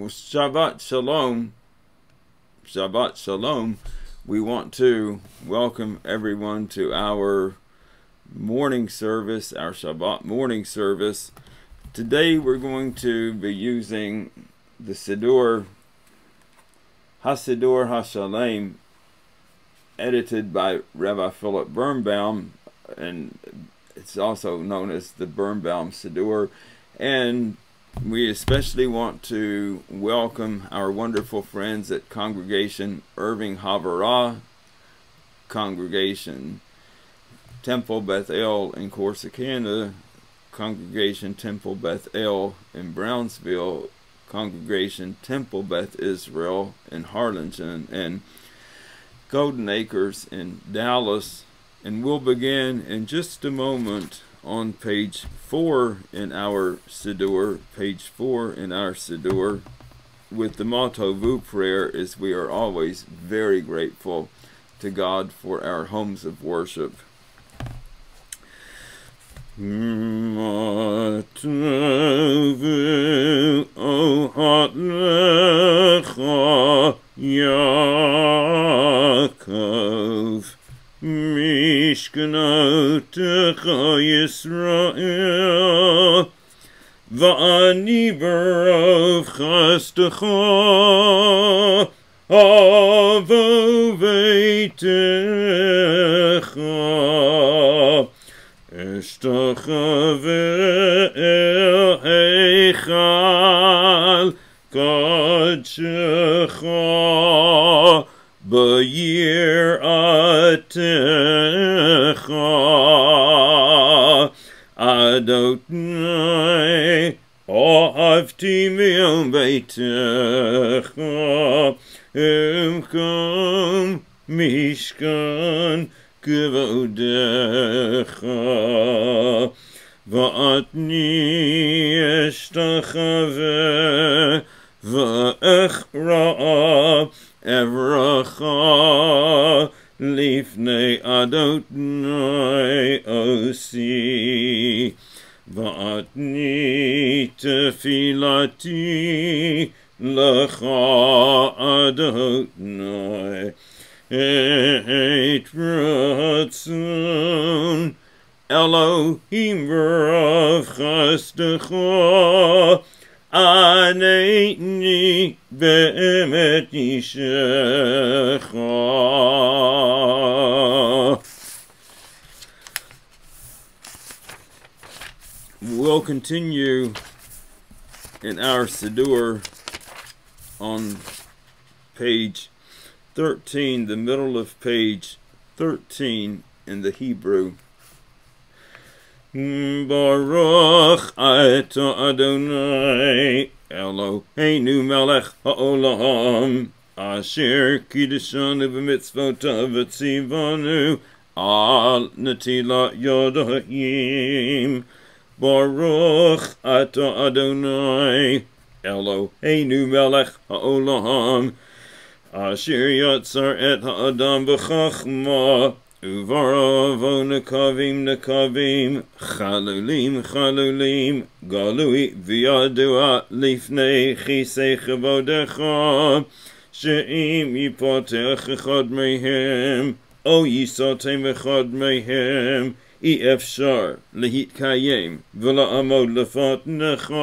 Well, Shabbat Shalom. Shabbat Shalom. We want to welcome everyone to our morning service, our Shabbat morning service. Today we're going to be using the Siddur, Hasidur Hashalem, edited by Rabbi Philip Birnbaum, and it's also known as the Birnbaum Siddur. And we especially want to welcome our wonderful friends at Congregation Irving Havurah, Congregation Temple Beth El in Corsicana, Congregation Temple Beth El in Brownsville, Congregation Temple Beth Israel in Harlingen, and Golden Acres in Dallas. And we'll begin in just a moment on page 4 in our Siddur, page 4 in our Siddur, with the Ma Tovu prayer as we are always very grateful to God for our homes of worship. Yaakov Mishkanotecha Yisrael Va'ani b'rov chastecha Avo veitecha Eshtacha ve'el heichal Kadshecha b'yiratecha adotnai ohavti mil beitecha umkom mishkan kvodecha va'atni eshtachaveh Evracha Lifnei Adonai Osi. Va'atni tefilati Lecha Adonai. Et ratzon Elohim Rav Chastecha We'll continue in our Siddur on page 13, the middle of page 13 in the Hebrew. Baruch Ata Adonai Eloheinu melech ha'olam Asher kiddishanu b'mitzvotav v'tzivanu Al netilat yodayim Baruch Ata Adonai Eloheinu melech ha'olam Asher yatzar et ha'adam b'chachma וברבו נקבים נקבים, חלולים חלולים, גלוי וידוע לפני כיסא כבודך, שאם יפותח אחד מהם, או יסותם אחד מהם, אי אפשר להתקיים ולעמוד לפתנך,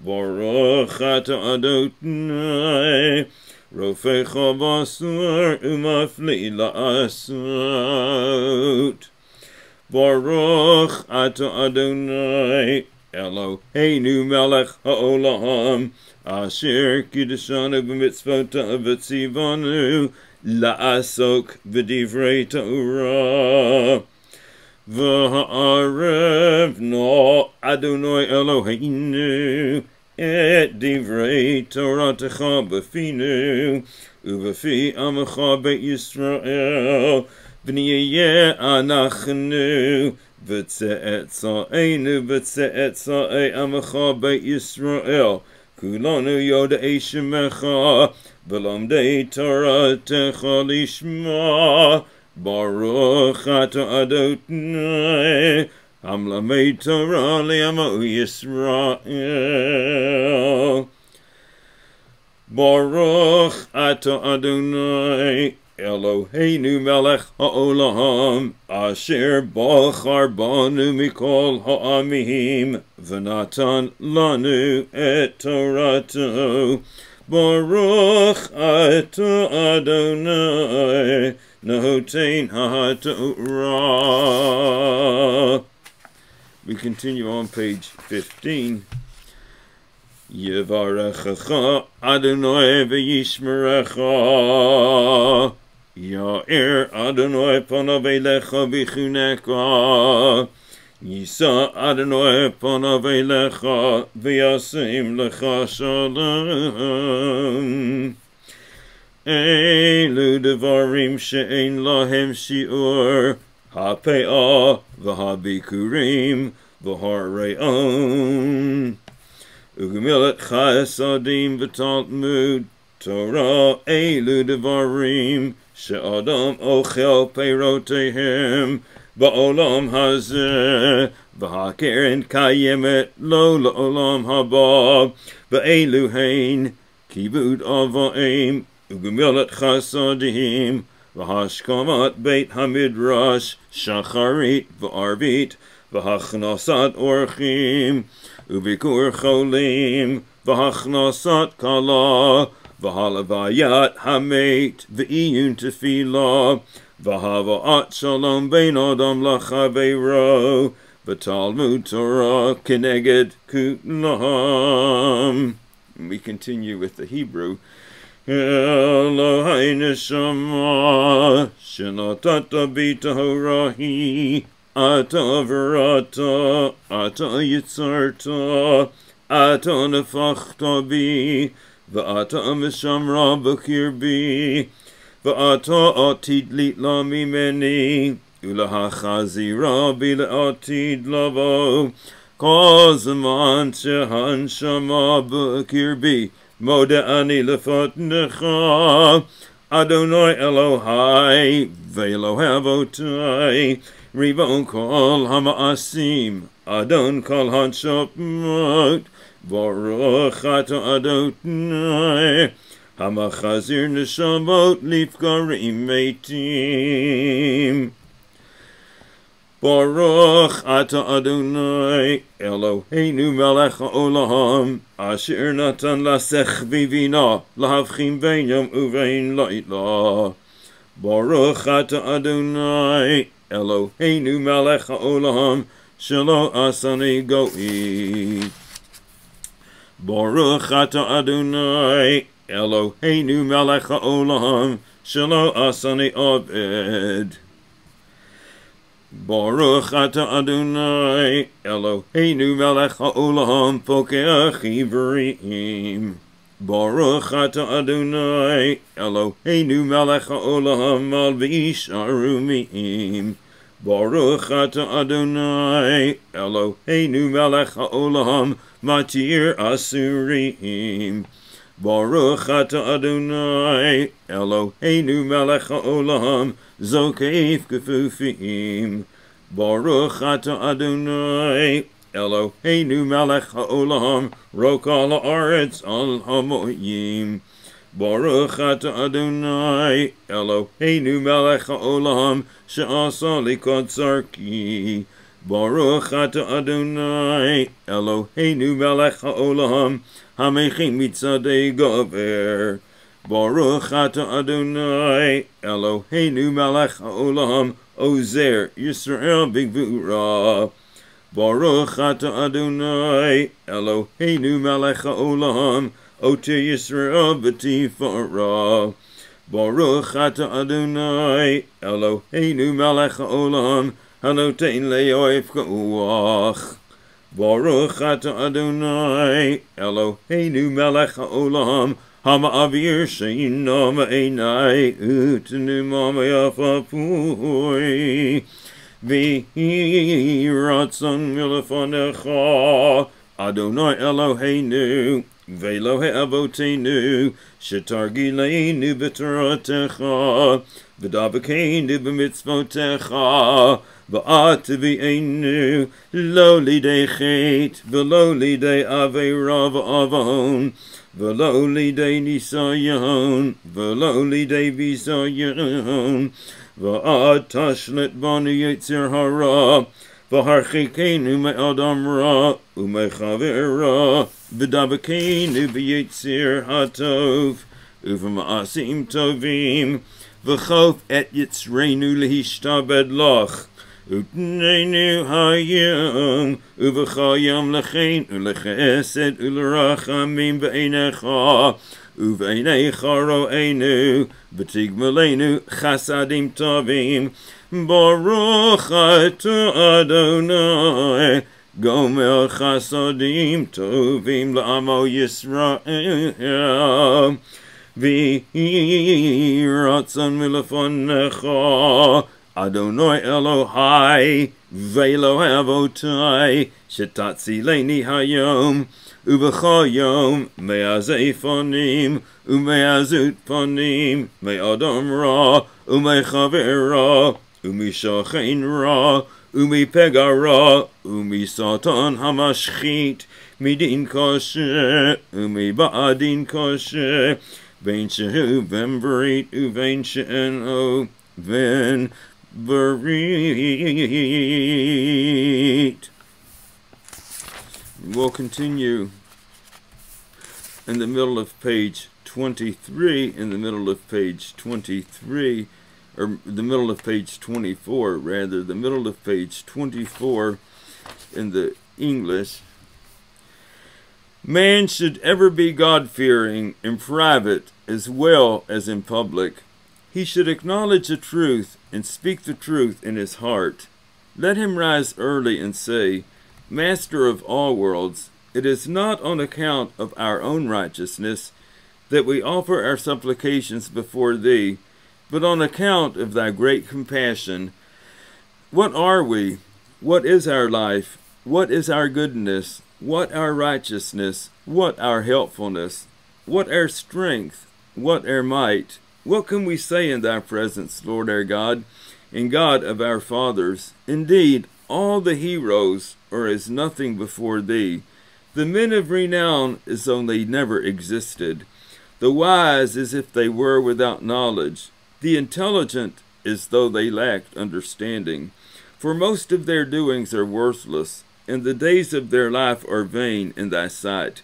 ברוך אתה אדוני. Rofei Chob Asur Umafli La'asut. Baruch Ato Adonai Eloheinu Melech Ha'olam Asher Kiddishanu B'mitzvotav V'tzivanu La'asok V'divrei Torah V'ha'arev No Adonai Eloheinu את דברי תורתך בפינו ובפי עמך בישראל ונהיה אנחנו וצאצאינו וצאצאי עמך בישראל כולנו יודעי שמך ולומדי תורתך לשמה ברוך אתה אדוני Am Rali Amo Yisrael. Baruch Ato Adonai Eloheinu Melech Haolam Asher Bachar Banu Mikol Ha'amim Venatan Lanu Et Torato Baruch Ato Adonai Notain HaTorah we continue on page 15 Yevarechecha Adonai v'yishmerecha. Adonai panav v'chuneka. Yisa Adonai panav v'yasim lecha shalom. Devarim she'en lahem shi'ur ha'pe'ah v'ha'bikurim v'ha're'on Ugemilat chasadim v'talmud Torah elu devarim she'adam ochel peirotehem ba'olam hazeh v'ha'keren kayemet lo la'olam haba v'elu hein kibud avaim ugemilat chasadim v'hashkamat beit hamidrash shacharit v'arvit v'hachnasat orchim ubikur cholim, v'hachnasat kala, v'halavayat hamet, v'iyun tefillah, v'hava'at shalom bein adam lachaveiro, v'talmud Torah keneged kulam. We continue with the Hebrew. Elohai neshama, shenatata b'tahorahi, Ata verata, ata yitzarta, ata nefachta bi, v'ata mishamra b'kir bi, v'ata atid litla mimeni, ulahachazira bi le'atid lavo, kozman shehan shama b'kir bi, moda ani lefot necha, Adonai Elohai, ve'Elohavotai, Rivon kol hamaasim, Adon kol hanshopmot, Baruch ata Adonai, Hamachazir neshamot lifgarim meitim. Baruch ata Adonai, Eloheinu melech haolam, Asher natan lasech vivina, Lahavchim benyam uvein laitla. Baruch ata Adonai, Eloheinu melech haolam, Shelo asani go'i. Baruch ata Adonai, Eloheinu melech haolam, Shelo asani obed. Baruch ata Adonai, Eloheinu melech haolam, pokeach ivrim. Baruch ata Adonai, Eloheinu melech haolam, malvish arumim. Baruch ata Adonai, Eloheinu melech haolam, matir asurim. Baruch ata Adonai, Eloheinu melech haolam, zokef gefufim. Baruch ata Adonai, Eloheinu melech haolam, rokal haaretz al hamoyim. Baruch ata Adonai, Eloheinu melech haolam, she'asa likot zarki. Baruch ata Adonai, Eloheinu melech haolam, hamechim mitzadei gover. Baruch ata Adonai, Eloheinu melech haolam, ozer Yisrael bigvura. Baruch ata Adonai, Eloheinu melech haolam, ote Yisrael b'tifara. Baruch ata Adonai, Eloheinu melech haolam, hanotein le'oif ka'uach. Baruch ata Adonai, Eloheinu melech haolam, Hama'avir she'ina ma'enai, utenu mama yafapui. Vihi ratzon milefanecha, Adonai Eloheinu, ואלוהי אבותינו, שתרגילנו בתורתך, ודבקנו במצוותיך, ואל תביאנו לא לידי חטא, ולא לידי עבירה ועוון, ולא לידי ניסיון, ולא לידי ביזיון, ואל תשלט בנו יצר הרע, והרחיקנו מאדם רע ומחבר רע, ודבקנו ביצר הטוב, ובמעשים טובים, וחוף את יצרנו להשתבד לך. ותננו היום, ובחיים לכן, ולחסד ולרחמים בעיניך, ובעיניך רואינו, ותגמלנו חסדים טובים, ברוך אתה אדוני, גומר חסדים טובים לעמו ישראל. ויהי רצון מלפניך, Adonai Elohai, Velo Avotai, Shetatzi Leni Hayom, Ubechayom, Meazei Fonim, Umeazut Fonim, Meadom Ra, Umechaver Ra, Umishachain Ra, Umi Ra Umi Satan Hamashchit, Midin Kosher, Umi Baadin Kosher, Vein Shehu, Vemberit, Uvein She'en O, Ven, Barit. We'll continue in the middle of page 23, in the middle of page 23, or the middle of page 24, rather, the middle of page 24 in the English. Man should ever be God-fearing in private as well as in public he should acknowledge the truth and speak the truth in his heart. Let him rise early and say, Master of all worlds, it is not on account of our own righteousness that we offer our supplications before thee, but on account of thy great compassion. What are we? What is our life? What is our goodness? What our righteousness? What our helpfulness? What our strength? What our might? What can we say in thy presence, Lord our God, and God of our fathers? Indeed, all the heroes are as nothing before thee. The men of renown as though they never existed. The wise as if they were without knowledge. The intelligent as though they lacked understanding. For most of their doings are worthless, and the days of their life are vain in thy sight.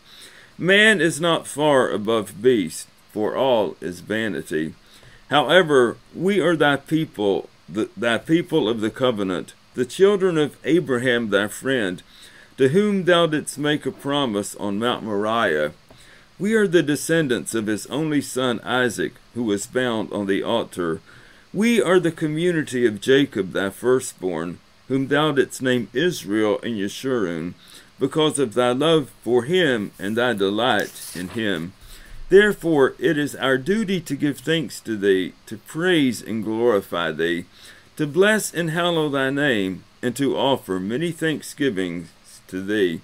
Man is not far above beast, for all is vanity. However, we are thy people, the, thy people of the covenant, the children of Abraham thy friend, to whom thou didst make a promise on Mount Moriah. We are the descendants of his only son Isaac, who was bound on the altar. We are the community of Jacob thy firstborn, whom thou didst name Israel in Yeshurun, because of thy love for him and thy delight in him. Therefore it is our duty to give thanks to thee, to praise and glorify thee, to bless and hallow thy name, and to offer many thanksgivings to thee.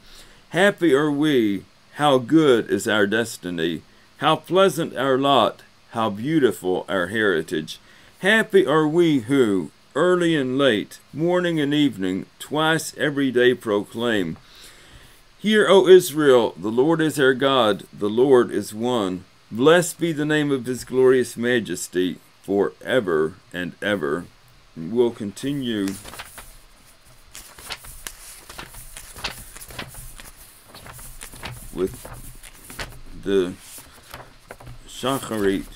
Happy are we, how good is our destiny, how pleasant our lot, how beautiful our heritage. Happy are we who, early and late, morning and evening, twice every day proclaim, Hear, O Israel, the Lord is our God, the Lord is one. Blessed be the name of his glorious majesty forever and ever. And we'll continue with the Shacharit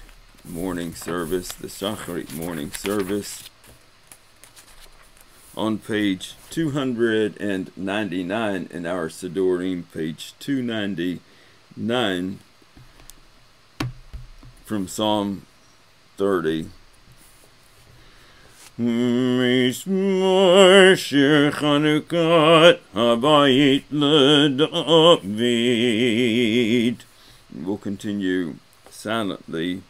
morning service, the Shacharit morning service on page 299 in our Sidorim, page 299 from Psalm 30. Mishmor Chanukat Habayit LeDavid. We'll continue silently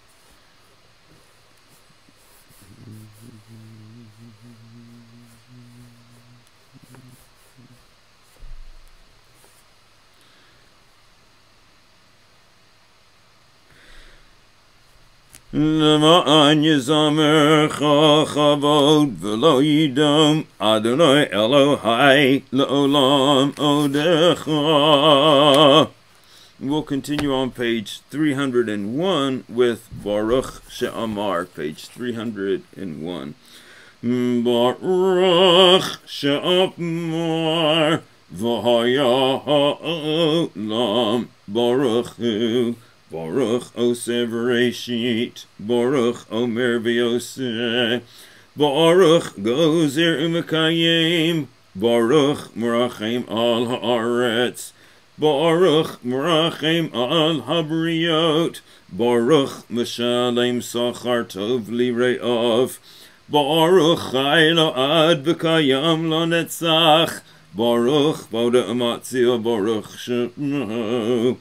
למען יזמרך כבוד ולא ידום אדוני אלוהי לעולם עודך. We'll continue on page 301 with Baruch She'amar, page 301. Baruch She'amar V'haya ha'olam Baruch Hu Baruch Osev Reshit Baruch Omer V'yoseh Baruch Gozer U'Mekayim Baruch Merachem Al Haaretz Baruch Merachem Al Habriot Baruch Meshalem Sachar Tov Lireov Baruch Chayla Ad V'Kayam Lo Netzach Baruch Boda Amatzia Baruch Shemo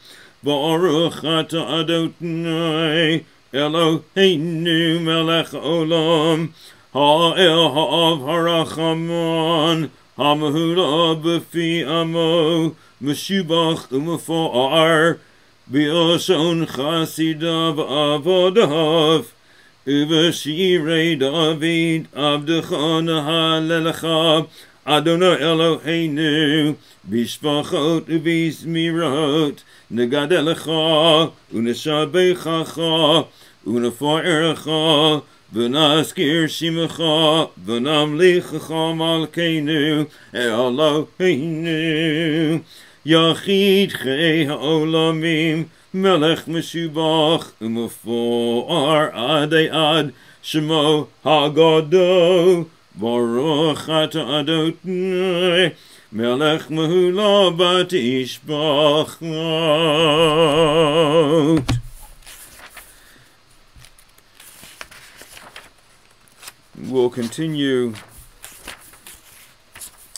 Baruch Ata Adonai Eloheinu Melech Olam. Ha'el Ha'av Harachamon Hamahula B'fi Amo Meshubach Umafar B'oshon Chasidav Avodav Uvashirei David Abdecha Nahalelecha Adonai Eloheinu Bishpachot Ubizmirot Negadelecha Uneshabechacha Unefaerecha V'naskir shimecha V'namlichecha malkeinu Eloheinu. Yachid chei ha'olamim Melech Meshubach Umefoar Adei Ad Shemo Hagado Baruch Ata Adonai Melech Mehula Bat Ishbachot We'll continue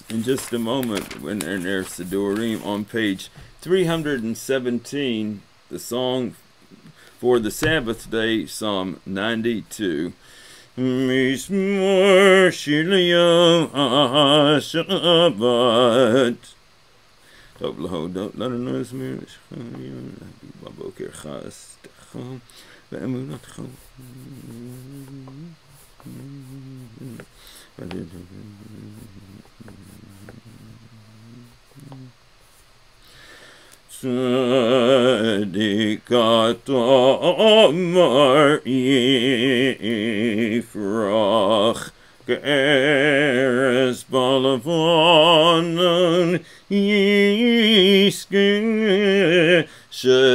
in just a moment when in their Sidurim on page 317, the song for the Sabbath day, Psalm 92. Mizmor Shilya Shabbat. טוב להודות לנו זמיר בבוקר חסתך ואמונתך צדיקת אמר יפרח כארז בלבנון יסקה שתולים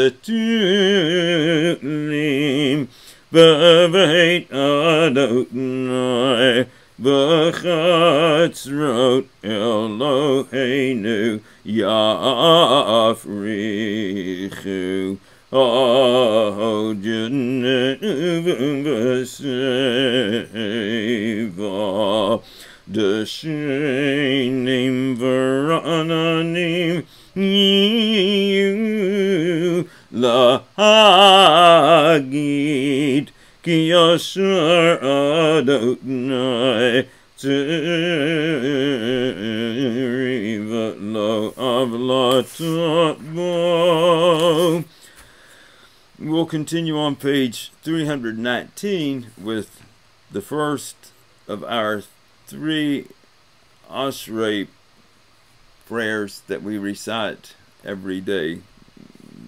בבית אדוני v'chatzrot Eloheinu yafrichu v'seva d'shenim v'rananim yiyu lahagid Ki Yashar Adonai Tzeriva Lo Avlatabo We'll continue on page 319 with the first of our three Ashrei prayers that we recite every day.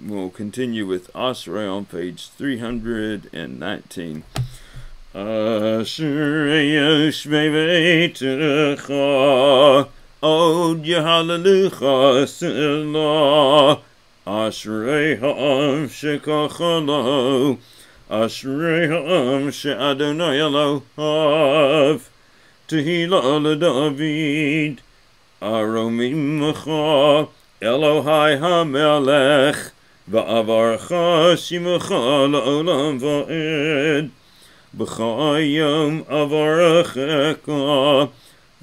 We'll continue with Ashrei on page 319. Ashrei Yoshvei Veitecha Od Yehallelujah Selah Ashrei ha'am shekachalo, Ashrei ha'am she'adonai Elohav, Tehillah leDavid, Aromim lecha, Elohai ha'melech, B'chayim avarechecha,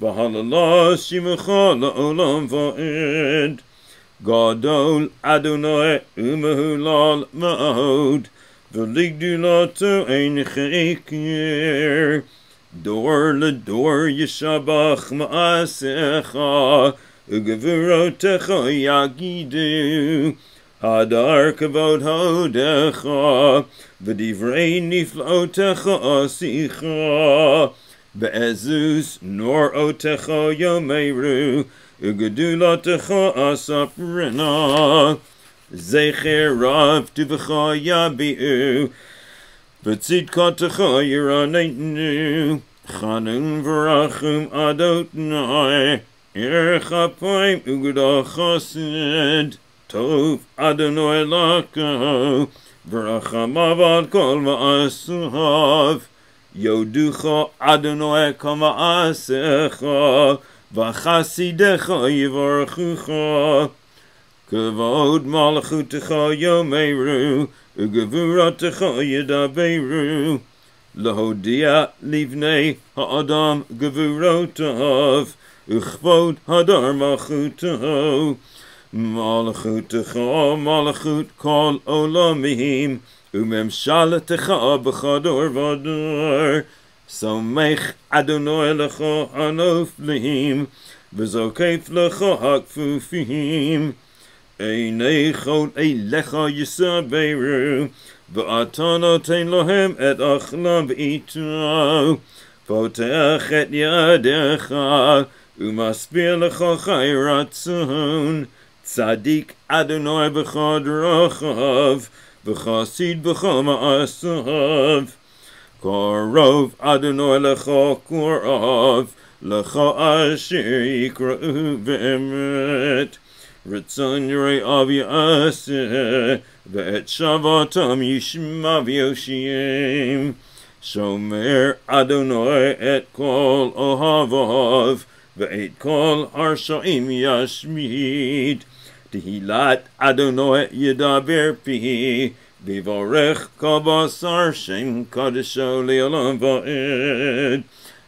V'halalah shimecha la'olam va'ed, Gadol Adonai Umahulal Ma'od V'ligdulato Ein Chekir Dor Ledor Yishabach Ma'asecha Ugevurotecha Yagidu Hadar kavod hodecha, v'divrei niflaotecha asicha, be'ezus nor otecha yomeru, ugedulotecha asaprina, zecher rav tuvecha yabi'u, v'tzidkotecha yiranetnu, chanun v'rachum adotnai, Erchapaim ugda chassid, tov Adonai lakaho, v'rachamav kol ma'asav, yoducha Adonai kama asecha, v'chasidecha yivarchucha, kavod malachutecha yomeru, ugevuratecha yedaberu, lahodia livnei ha'adam gevurotav, Uchvod hadar malchutaho, malchutecha malchut kol olamim, umemshalatecha b'chador vador, somech Adonai lecha hanoflim, v'zokef lecha hakfufim, Einei chod eilecha yisaberu, v'ata noten lohem et achlam v'ito, potech et yadecha, Umaspir lecha chayratzon, tzadik Adonai b'chad rochav, v'chasid b'cha ma'asav. Korov Adonai lecha korav, lecha asher yikra'u v'emet. Ritzon yirei av yaseh, v'et shavatam yishma v'yoshiem. Shomer Adonai et kol ohavav, V'et kol harshaim yashmid. Tehillat Adonai yedaber pi. V'vorech kabasar shem kadesho le'olam va'ed.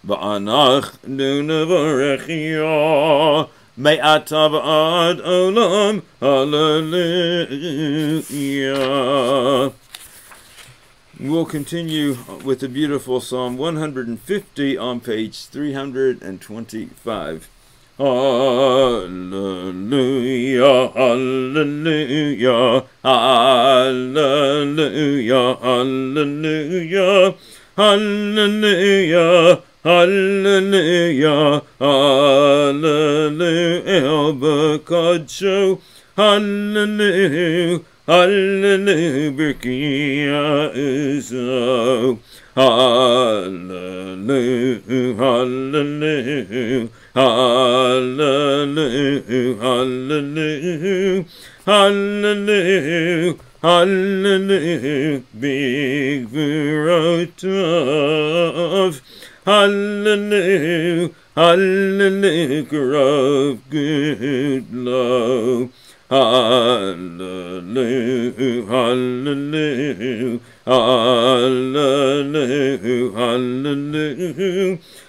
V'anach nu nevorech yah. Me'ata v'ad olam. Hallelujah. We'll continue with the beautiful Psalm 150 on page 325. Hallelujah, hallelujah, hallelujah, hallelujah, hallelujah, hallelujah, hallelujah, hallelujah, Hallelujah, Birkia Uzo. Hallelujah, hallelujah, hallelujah, hallelujah, hallelujah, hallelujah, big virotov. Hallelujah, hallelujah, of good love. Hallelujah, hallelujah, hallelujah,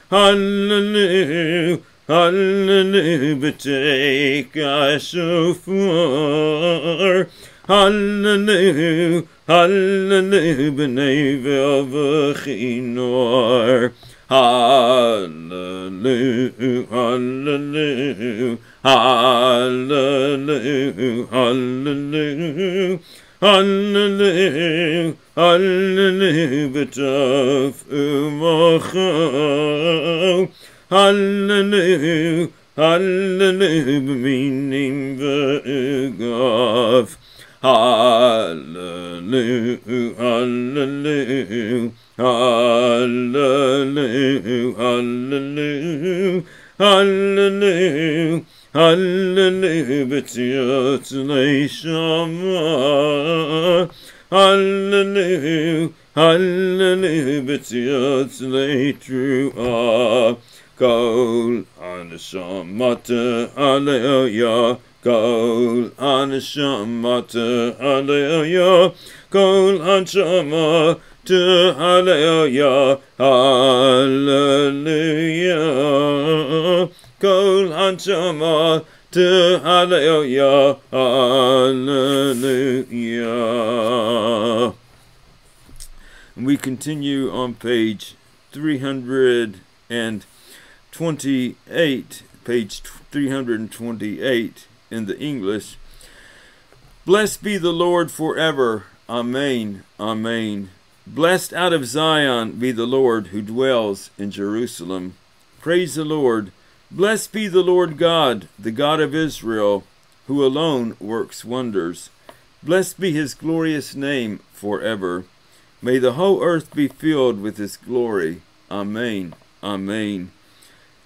hallelujah, hallelujah, but take us so far. Hallelujah, hallelujah, b'nei v'avachinor. Hallelujah, hallelujah, hallelujah, hallelujah, hallelujah, hallelujah, b'taf u'machau. Hallelujah, hallelujah, b'minim v'egav. Hallelujah, hallelujah, hallelujah, hallelujah, hallelujah, hallelujah, b'tziot leishama. Hallelujah, hallelujah, b'tziot leitruah. Kol anashamata, hallelujah. Kol anashamata, hallelujah. Kol anashamata, hallelujah. Hallelujah. Kol anashamata, hallelujah. Hallelujah. We continue on page 328, page 328 in the English. Blessed be the Lord forever. Amen. Amen. Blessed out of Zion be the Lord who dwells in Jerusalem. Praise the Lord. Blessed be the Lord God, the God of Israel, who alone works wonders. Blessed be his glorious name forever. May the whole earth be filled with his glory. Amen. Amen.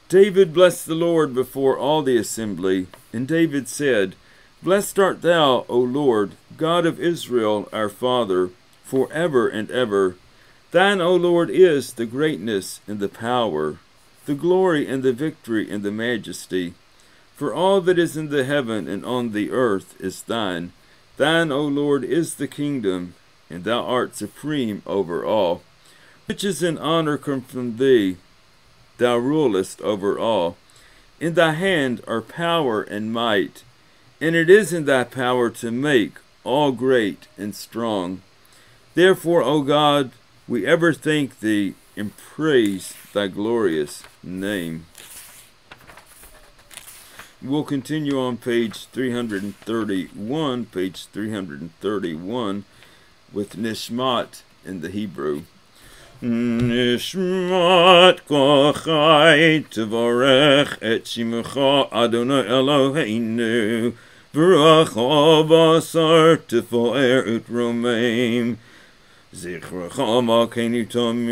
David blessed the Lord before all the assembly, and David said, Blessed art thou, O Lord, God of Israel, our Father, for ever and ever. Thine, O Lord, is the greatness and the power, the glory and the victory and the majesty. For all that is in the heaven and on the earth is thine. Thine, O Lord, is the kingdom, and thou art supreme over all. Riches and honor come from thee. Thou rulest over all. In thy hand are power and might and it is in thy power to make all great and strong. Therefore, O God, we ever thank thee and praise thy glorious name. We'll continue on page 331, page 331, with Nishmat in the Hebrew. Nishmat kochai tvarech et shimcha Adonai Eloheinu. Baruch Abasar Tifoer Ut Romaim Zichracha Malkeinu Tamid.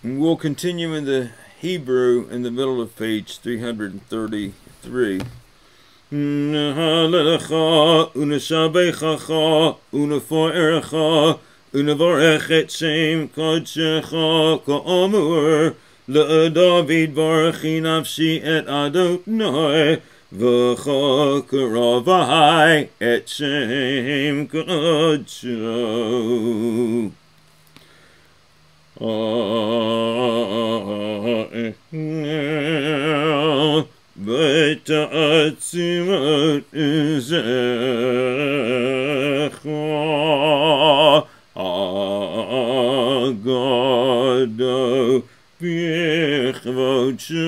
And we'll continue in the Hebrew in the middle of page 333. Nahalecha uneshabechacha unefoerecha unevorech et shem et adonai v'cha karavai et shem kodshecha בתעצימת זכר אגדו בכבוד שמך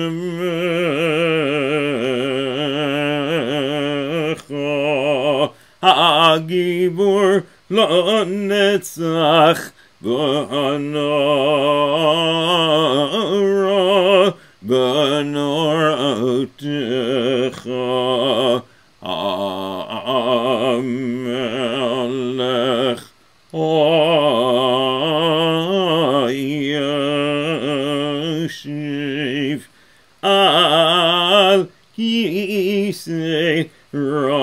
הגיבור לנצח Banora, Banora Otecha, Amelech, Ayashiv, Al Yisei Ram,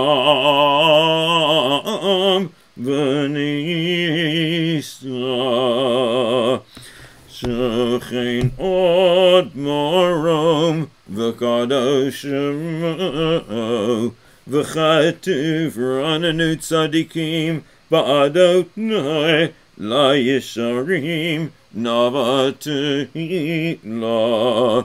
Venisa, Shechein Od Morom, V'kadoshemo, V'chativ Rananu Tzadikim, Ba'adot Noi, La Yisharim, Navati La,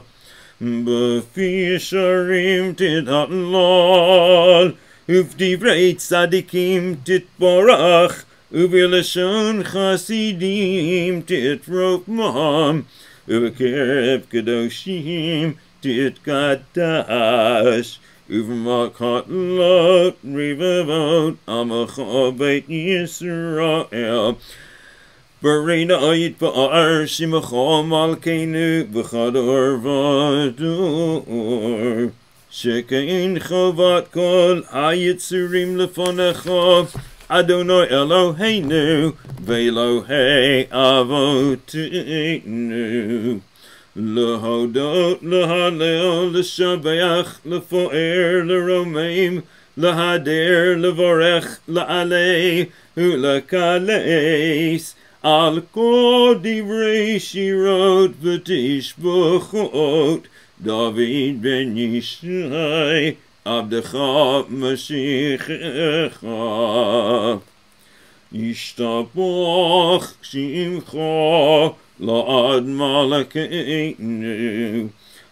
B'fi Yisharim Tidat Lol, Uvdivrei tzadikim titborach, uvilashon chasidim titrokmam, uvakerev kadoshim titkadash, uvmakot lot rivavot amacha beit Yisrael. Barina ayit ba'ar shimacha malkeinu v'chador v'ador. שכן חובת כל היצורים לפניך, אדוני אלוהינו ואלוהי אבותינו. להודות, להלל, לשבח, לפואר, לרומם, להדר, לבורך, לעלה ולקלס. על כל דברי שירות ותשבחות David ben Yishai, Abdecha Mashiach. Yishtabach Shimcha, La'ad Malakenu.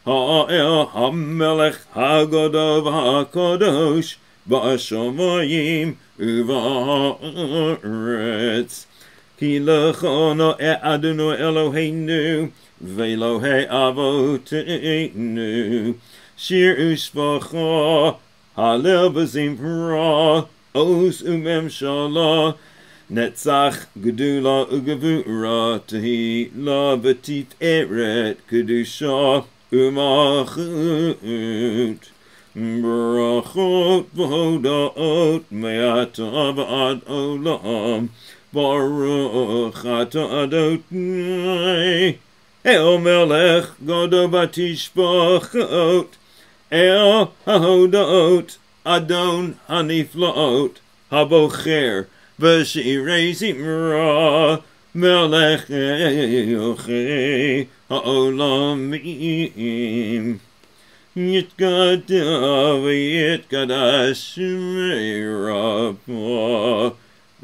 Ha'el HaMelech HaGodov HaKadosh, Ba'ashamayim Uva'aretz. Ki lechono e Adonai Eloheinu, Velohe Avotenu. Shir Ushvacha, Halel Bazim Pra, Os Umem Shalah, Netzach Gedula Ugavura, Tehi La Batit Eret, Kedusha, Umachut. Brachot v'hodaot me'ata v'ad olam Baruch ata Adonai El melech godo batishbachot El hahodot Adon haniflaot Habocher v'shirei zimra Melech elochei ha'olamim. Yitkadav yitkadash meirapa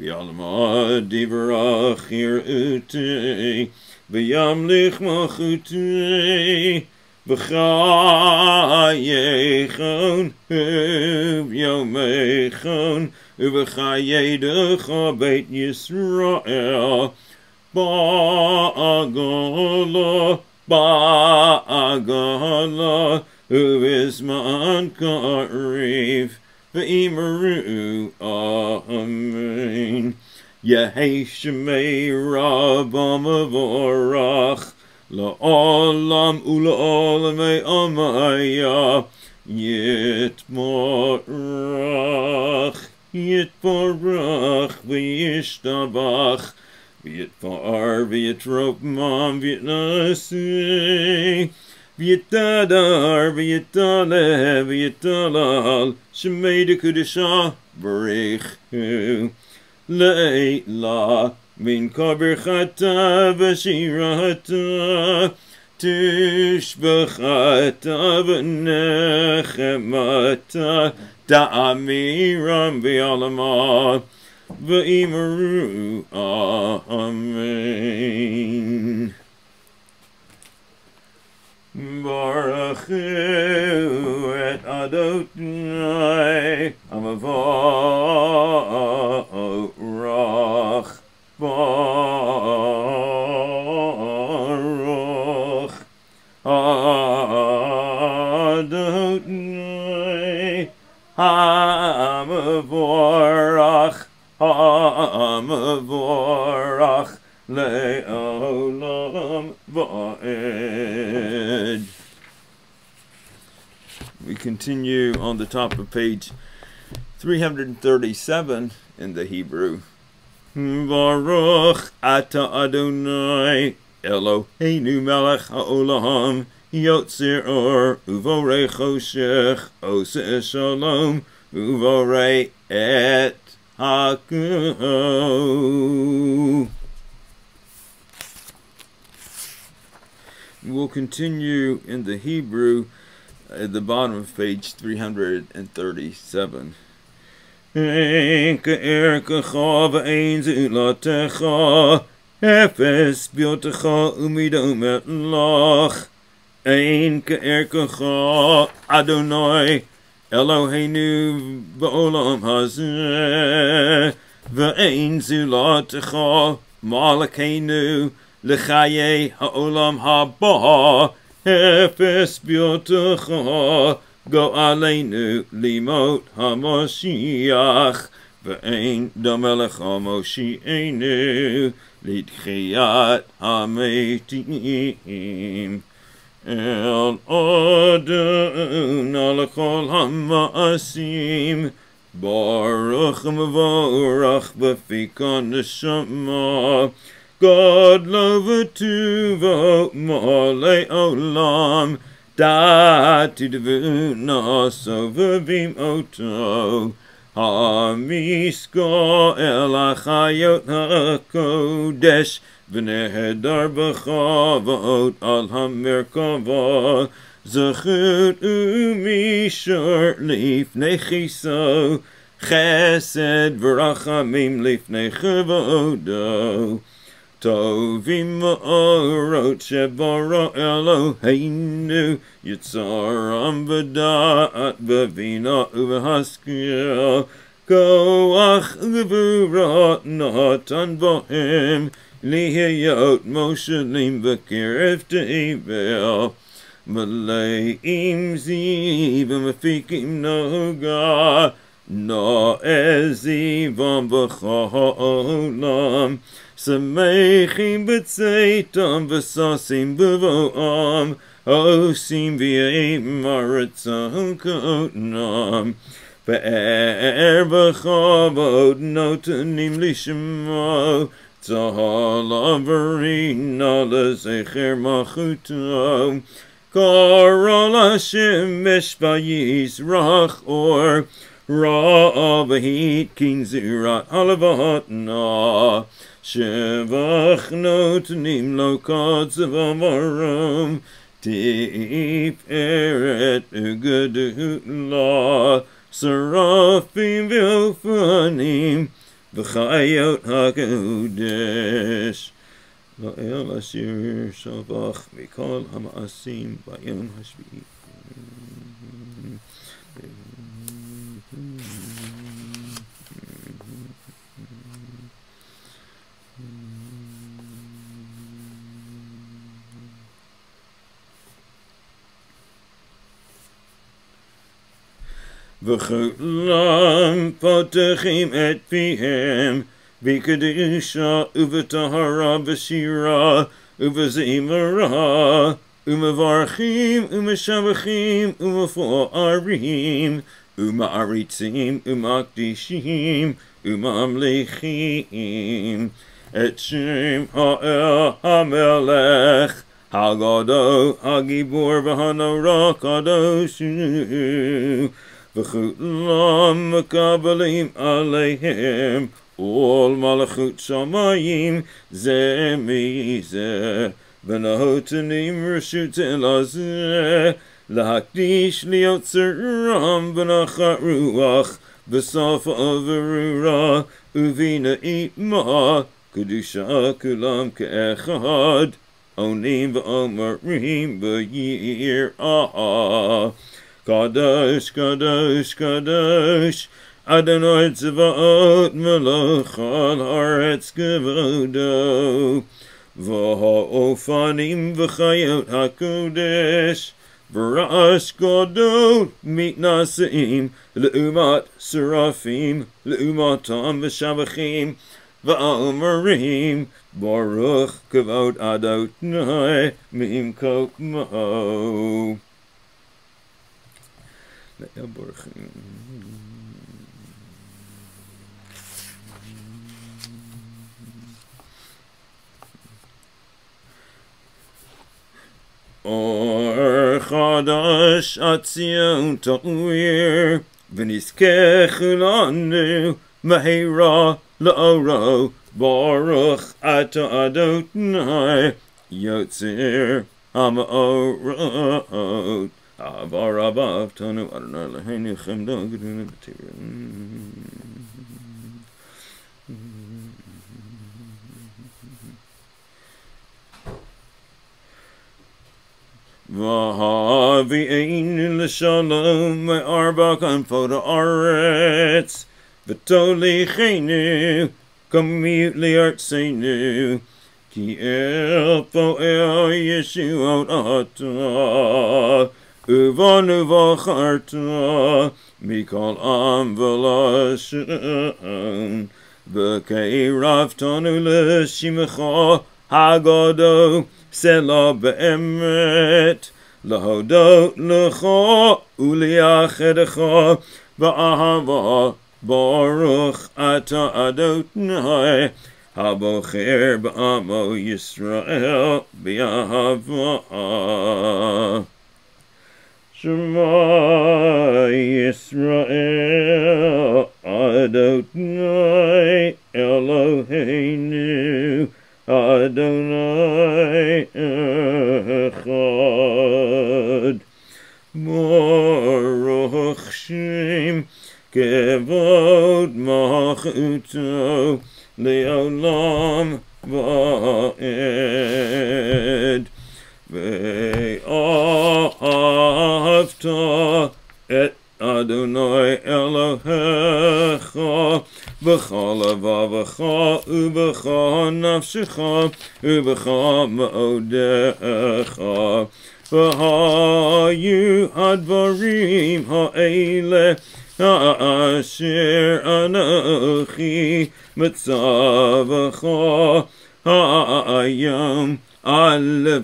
V'yalma divrach yir'utei V'yamlich machutei V'chayechon Yisrael Ba'agala Ba'agala Uvisman Kariv V'imaru Amen. Yehi Shemei Rabbam Avorach לעולם ולעולמי עמיה me am וישתבח, ויתפאר nit moch it porach bist abach wiet vor ar vietropom vietnamsi Min kaberchata v'shirata Tishbachata v'nechemata Da'amiram v'alama V'imaru Amen. Baruch et Adonai Amavorach Baruch Adonai Amavorach Amavorach Le'olam Va'ed We continue on the top of page 337 in the Hebrew. Baruch Ata Adonai Eloheinu Melech HaOlam Yotzir Or Uvorei Choshech Shalom Uvorei Et We'll continue in the Hebrew at the bottom of page 337. Enke erkecha ve'ein ze'ulatecha. Hefes biotecha umidomet lach. Enke erkecha Adonai. Eloheinu ba'olam hazeh. Ve'ein ze'ulatecha malakenu. Lechaye ha'olam haba. Hefes biotecha. גואלנו לימות המשיח, ואין דומה לך מושיענו לתחיית המתים. אל אדונה לכל המעשים, ברוך ומבורך בפיקה נשמה. God love to vote mole olam da to devuna sovim oto hamisko el achayot hakodesh v'nehedar b'chavot al hamerkava Zechut umishor lifnei chiso, chesed v'rachamim lifnei chavodo. Tovim ma'orot shebara Eloheinu Yitzaram v'da'at v'vina uv'haskil Koach gevurot natan bohem Lihiyot moshelim v'kirev tevel Maleim ziv v'mefikim noga No ezivam v'cholam Samechim b'tzeitam v'sasim b'vo'am Osim v'yeim aratzam kotnam Be'er b'chavod notanim lishmo Tzahal lezecher machutam Karol Hashem meshbayis rach or Ra'avahit king zirat שבח נותנים לו קוצב המרום, תפארת גדולה, שרפים ואופנים, וחיות הקודש. לא לאל אשר שבח מכל המעשים ביום השביעי. וכולם פותחים את פיהם בקדושה ובטהרה בשירה ובזמרה ומברכים ומשבחים ומפוארים ומעריצים ומקדישים וממליכים את שם האל המלך הגדול הגיבור והנורא קדוש הוא וכולם מקבלים עליהם all malachut shamayim ze mize v'nahotanim reshut elazeh lahakdish liot zeram v'nachat ruach v'saf averura uvina itma kedusha kulam ke'echad onim v'omarim b'yir ah Kadosh, Kadosh, Kadosh, Adonai Tzvaot Melech al Haaretz Kevodo, V'ha'ofanim v'chayot HaKodesh, V'ra'ash Godot mitnaseim, Le'umat Serafim, Le'umatam v'shavachim, V'omerim, Baruch Kavod Adonai, De Elborg. Or chadash atzion ta'uir v'nizkechulanu mehera la'oro baruch ata adotnai yotzir ama'orot V'havi'ein l'shalom me'arba kanfo ha'aretz. V'tolichenu kamiyut li'artseinu ki el po'el yeshuot ata uvanu v'charta mikol am v'lashon v'kei raftanu l'shimecha hagodo Selah be'emet, להודות לך ולייחדך באהבה, ברוך אתה אדוני, הבוחר בעמו ישראל באהבה. Shema Yisrael, Adonai Eloheinu, Adonai Echad. Baruch Shem, Kevod Machuto, Leolam Va'ed. Ve'ah ve'ahavta et Adonai Elohecha b'chol avavecha u'b'cha nafshecha u'b'cha ma'odecha v'hayu hadvarim ha'ele ha'asher anochi mitzavacha ha'ayam al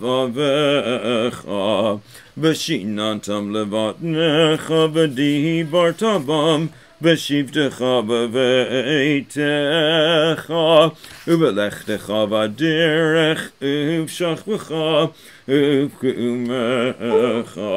levavecha V'shinantam levatnecha v'dibartabam v'shivtecha b'veitecha u'belechtecha v'aderech u'v'shachvecha u'v'kumecha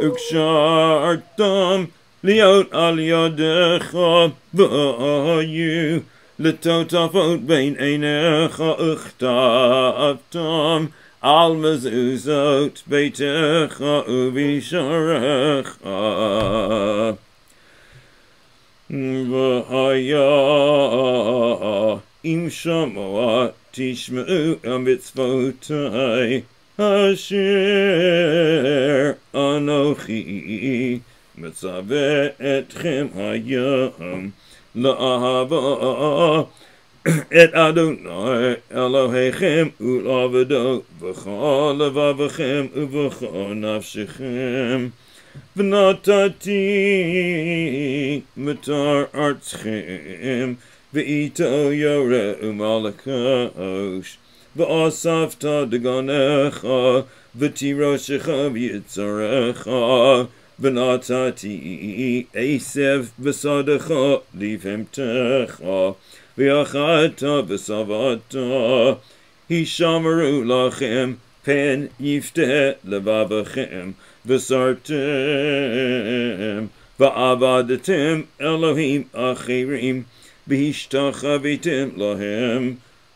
u'kshartam liot al yadecha v'ayu לתותפות בין עיניך וכתבתם על מזוזות ביתך ובשעריך. והיה אם שמוע תשמעו המצוותי אשר אנוכי מצווה אתכם היום לאהבה את אדוני אלוהיכם ולעבדו בכל לבבכם ובכל נפשכם ונתתי מטר ארצכם ואיתו יורה ומלקוש ואספת דגנך ותירושך ויצרך ונתתי עשב בשדך לבהמתך ואכלת ושבעת. הישמרו לכם פן יפתה לבבכם ושרתם ועבדתם אלוהים אחרים והשתחוויתם להם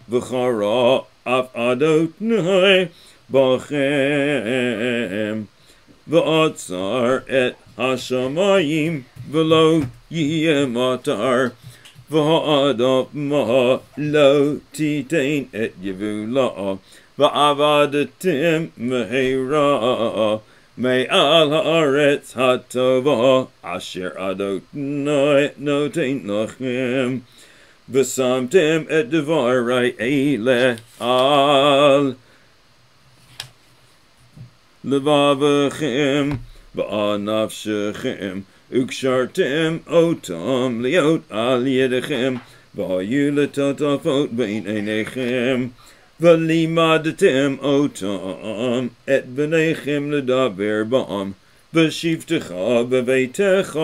וחרה אף אדוני בכם. ועצר את השמיים ולא יהיה מטר והאדמה לא תיתן את יבולה ועבדתם מהרה מעל הארץ הטובה אשר אדוני נותן לכם ושמתם את דברי אלה על לבבכם ועל נפשכם וקשרתם אותם להיות על ידיכם והיו לטוטפות בין עיניכם ולימדתם אותם את בניכם לדבר בם בשבתך בביתך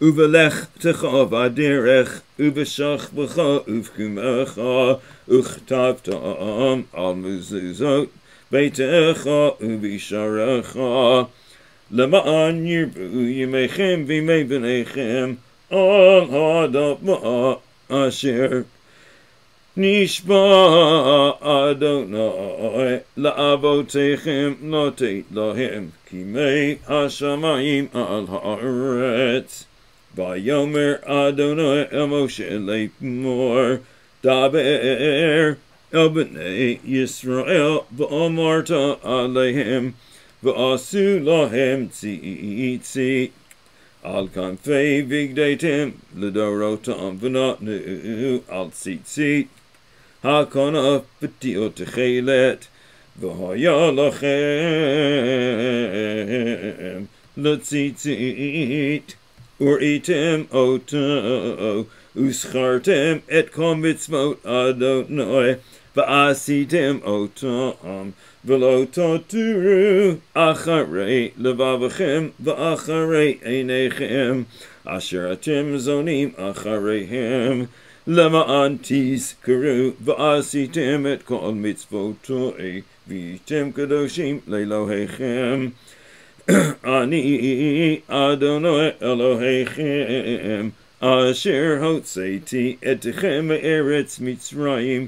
ובלכתך בדרך ובשכבך ובקומך וכתבתם על מזוזות ביתך ובשעריך למען ירבו ימיכם וימי בניכם על האדמה אשר נשבע אדוני לאבותיכם לתת להם כימי השמיים על הארץ. ויאמר אדוני אל משה לאמור דבר אל בני ישראל ואמרת עליהם ועשו להם ציצית על כנפי בגדיתם לדורותם ונתנו על ציצית הכנף פתיעות תכלת והיה לכם לציצית וראיתם אותו וזכרתם את כל מצוות אדוני ועשיתם אותם ולא תותרו אחרי לבבכם ואחרי עיניכם אשר אתם זונים אחריהם. למען תזכרו ועשיתם את כל מצוותוי והייתם קדושים לאלוהיכם. אני אדוני אלוהיכם אשר הוצאתי אתכם מארץ מצרים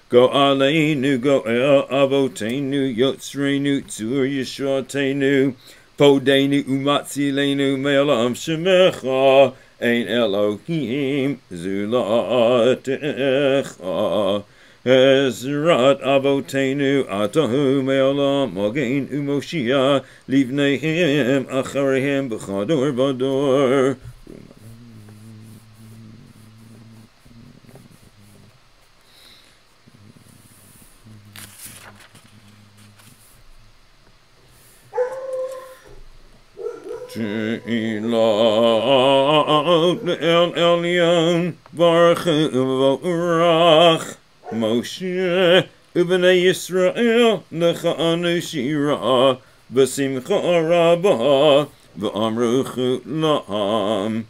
Go Aleinu, go El Avotenu, Yotzreinu, Tzur Yeshua Podenu, Umatzilenu, Melam Shemecha, Ein Elohim, Zulatecha. Ezrat Avotenu, Atahu Meolam, Mogain Umoshia, Livnehim, Acharehim, B'chador Vador. Tefillah El Elyon Baruch Moshe Ubnei Yisrael Lecha Anu Shira B'Simcha Rabbah V'Amruchu La'am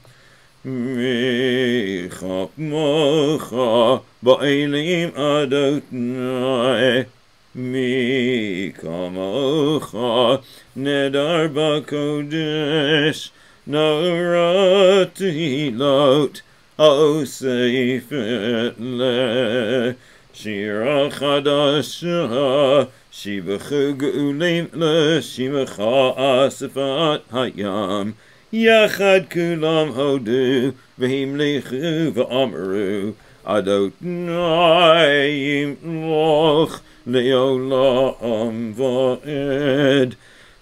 Michap Mocha Ba'elim Adonai Mi kamocha nedar bakodesh narati lot o seifet le shira chadasha shivachu geulim le shivacha asifat hayam yachad kulam hodu v'himlichu v'amru Adonai Imloch Leolam Va'ed.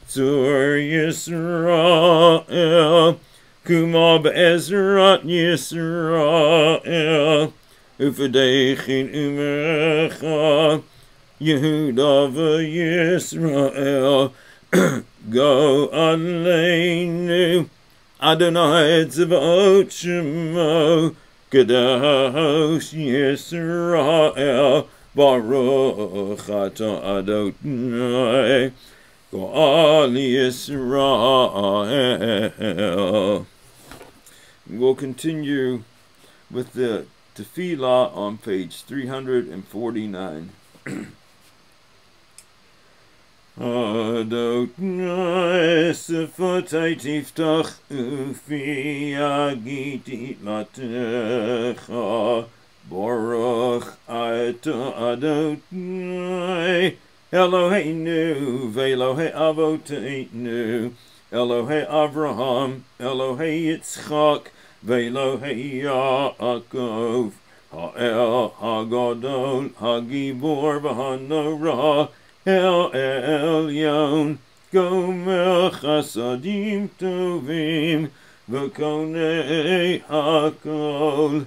Zur Yisrael Kumab Ezrat Yisrael Ufadechin Umecha Yehuda Yisrael Go Aleinu Adonai Tzvaot Shemo Kadosh Yisrael, Baruch atah Adonai, Goal Yisrael. We'll continue with the tefillah on page 349. Adonai Sefotai Tiftach Ufi Agiti Latecha Baruch Ata Adonai Eloheinu Ve'Elohe Avoteinu Elohe Avraham Elohe Yitzchak Ve'Elohe Yaakov Ha'el Hagadol Hagibor V'Hanora El Elyon Gomer Chasadim Tovim V'Konei Hakol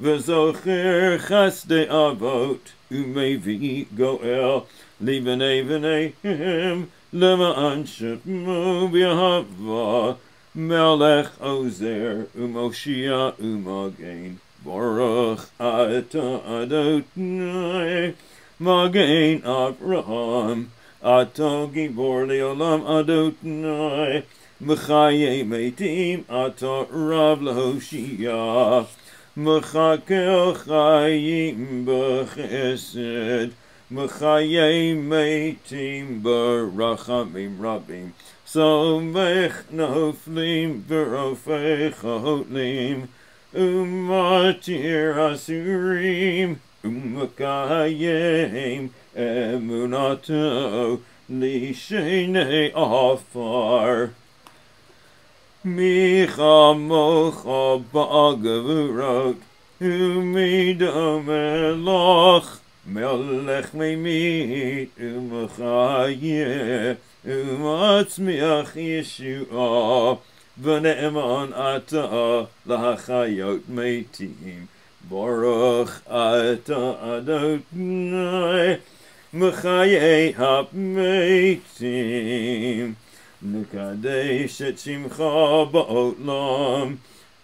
V'zocher chasde avot umevi goel livnei v'neihem lema'an shepmo b'yahava melech ozer umoshia umagen baruch ata adonai magen Avraham ato gibor leolam adonai M'chaye meitim ato rav lehoshiyah מחכה חיים בחסד, מחיי מתים ברחמים רבים, סומך נופלים ורופא חולים, ומתיר אסורים, ומקיים אמונתו לשני עפר. Micha mocha ba'agavurot, umidom eloch, melech meimit, umachayeh, umatzmiach Yeshua, ונאמן אתה להחיות מתים. Baruch ata Adonai Mechayei ha'meitim Nekadesh et Shimcha ba'olam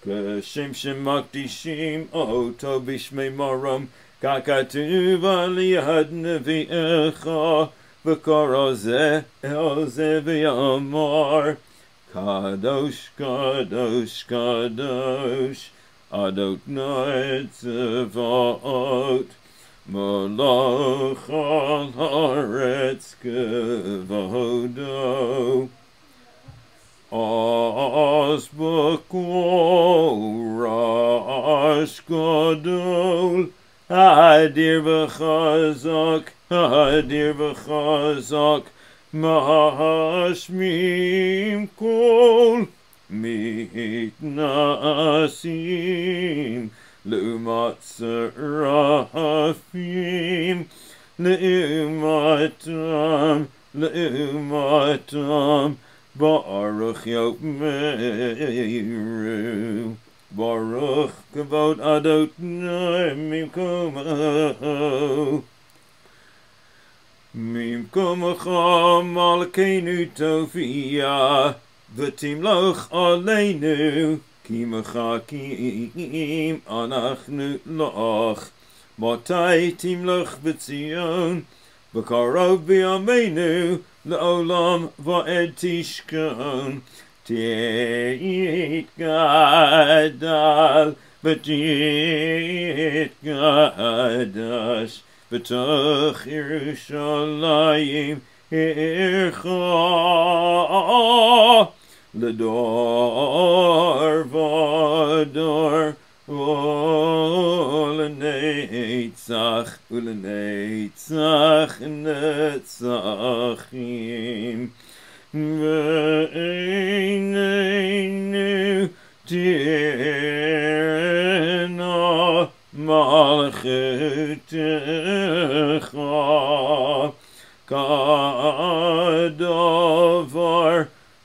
Keshem shemakdishim oto bishmei Marom Kakatuv al yad nevi'echa V'koro ze el ze v'yamar Kadosh, Kadosh, Kadosh. Adot Nitzvot, Malach al Haaretz Kevodo, As B'kol Rash Gadol, Hadir V'chazak, Hadir V'chazak, Mahashmim Kol, לעומת שרפים לעומתם לעומתם Baruch Yokmeru Baruch Kavod Adonai Mimkomo Mimkomocha Malkeinu Tofia ותמלוך עלינו, כי מחכים אנחנו לך. מתי תמלוך בציון, בקרוב בימינו, לעולם ועד תשכון. תתגדל ותתקדש בתוך ירושלים עירך Lador Vador Ulaneitzach Ulaneitzach Netzachim. Ve'einenu Tirna Malchutecha Kadavar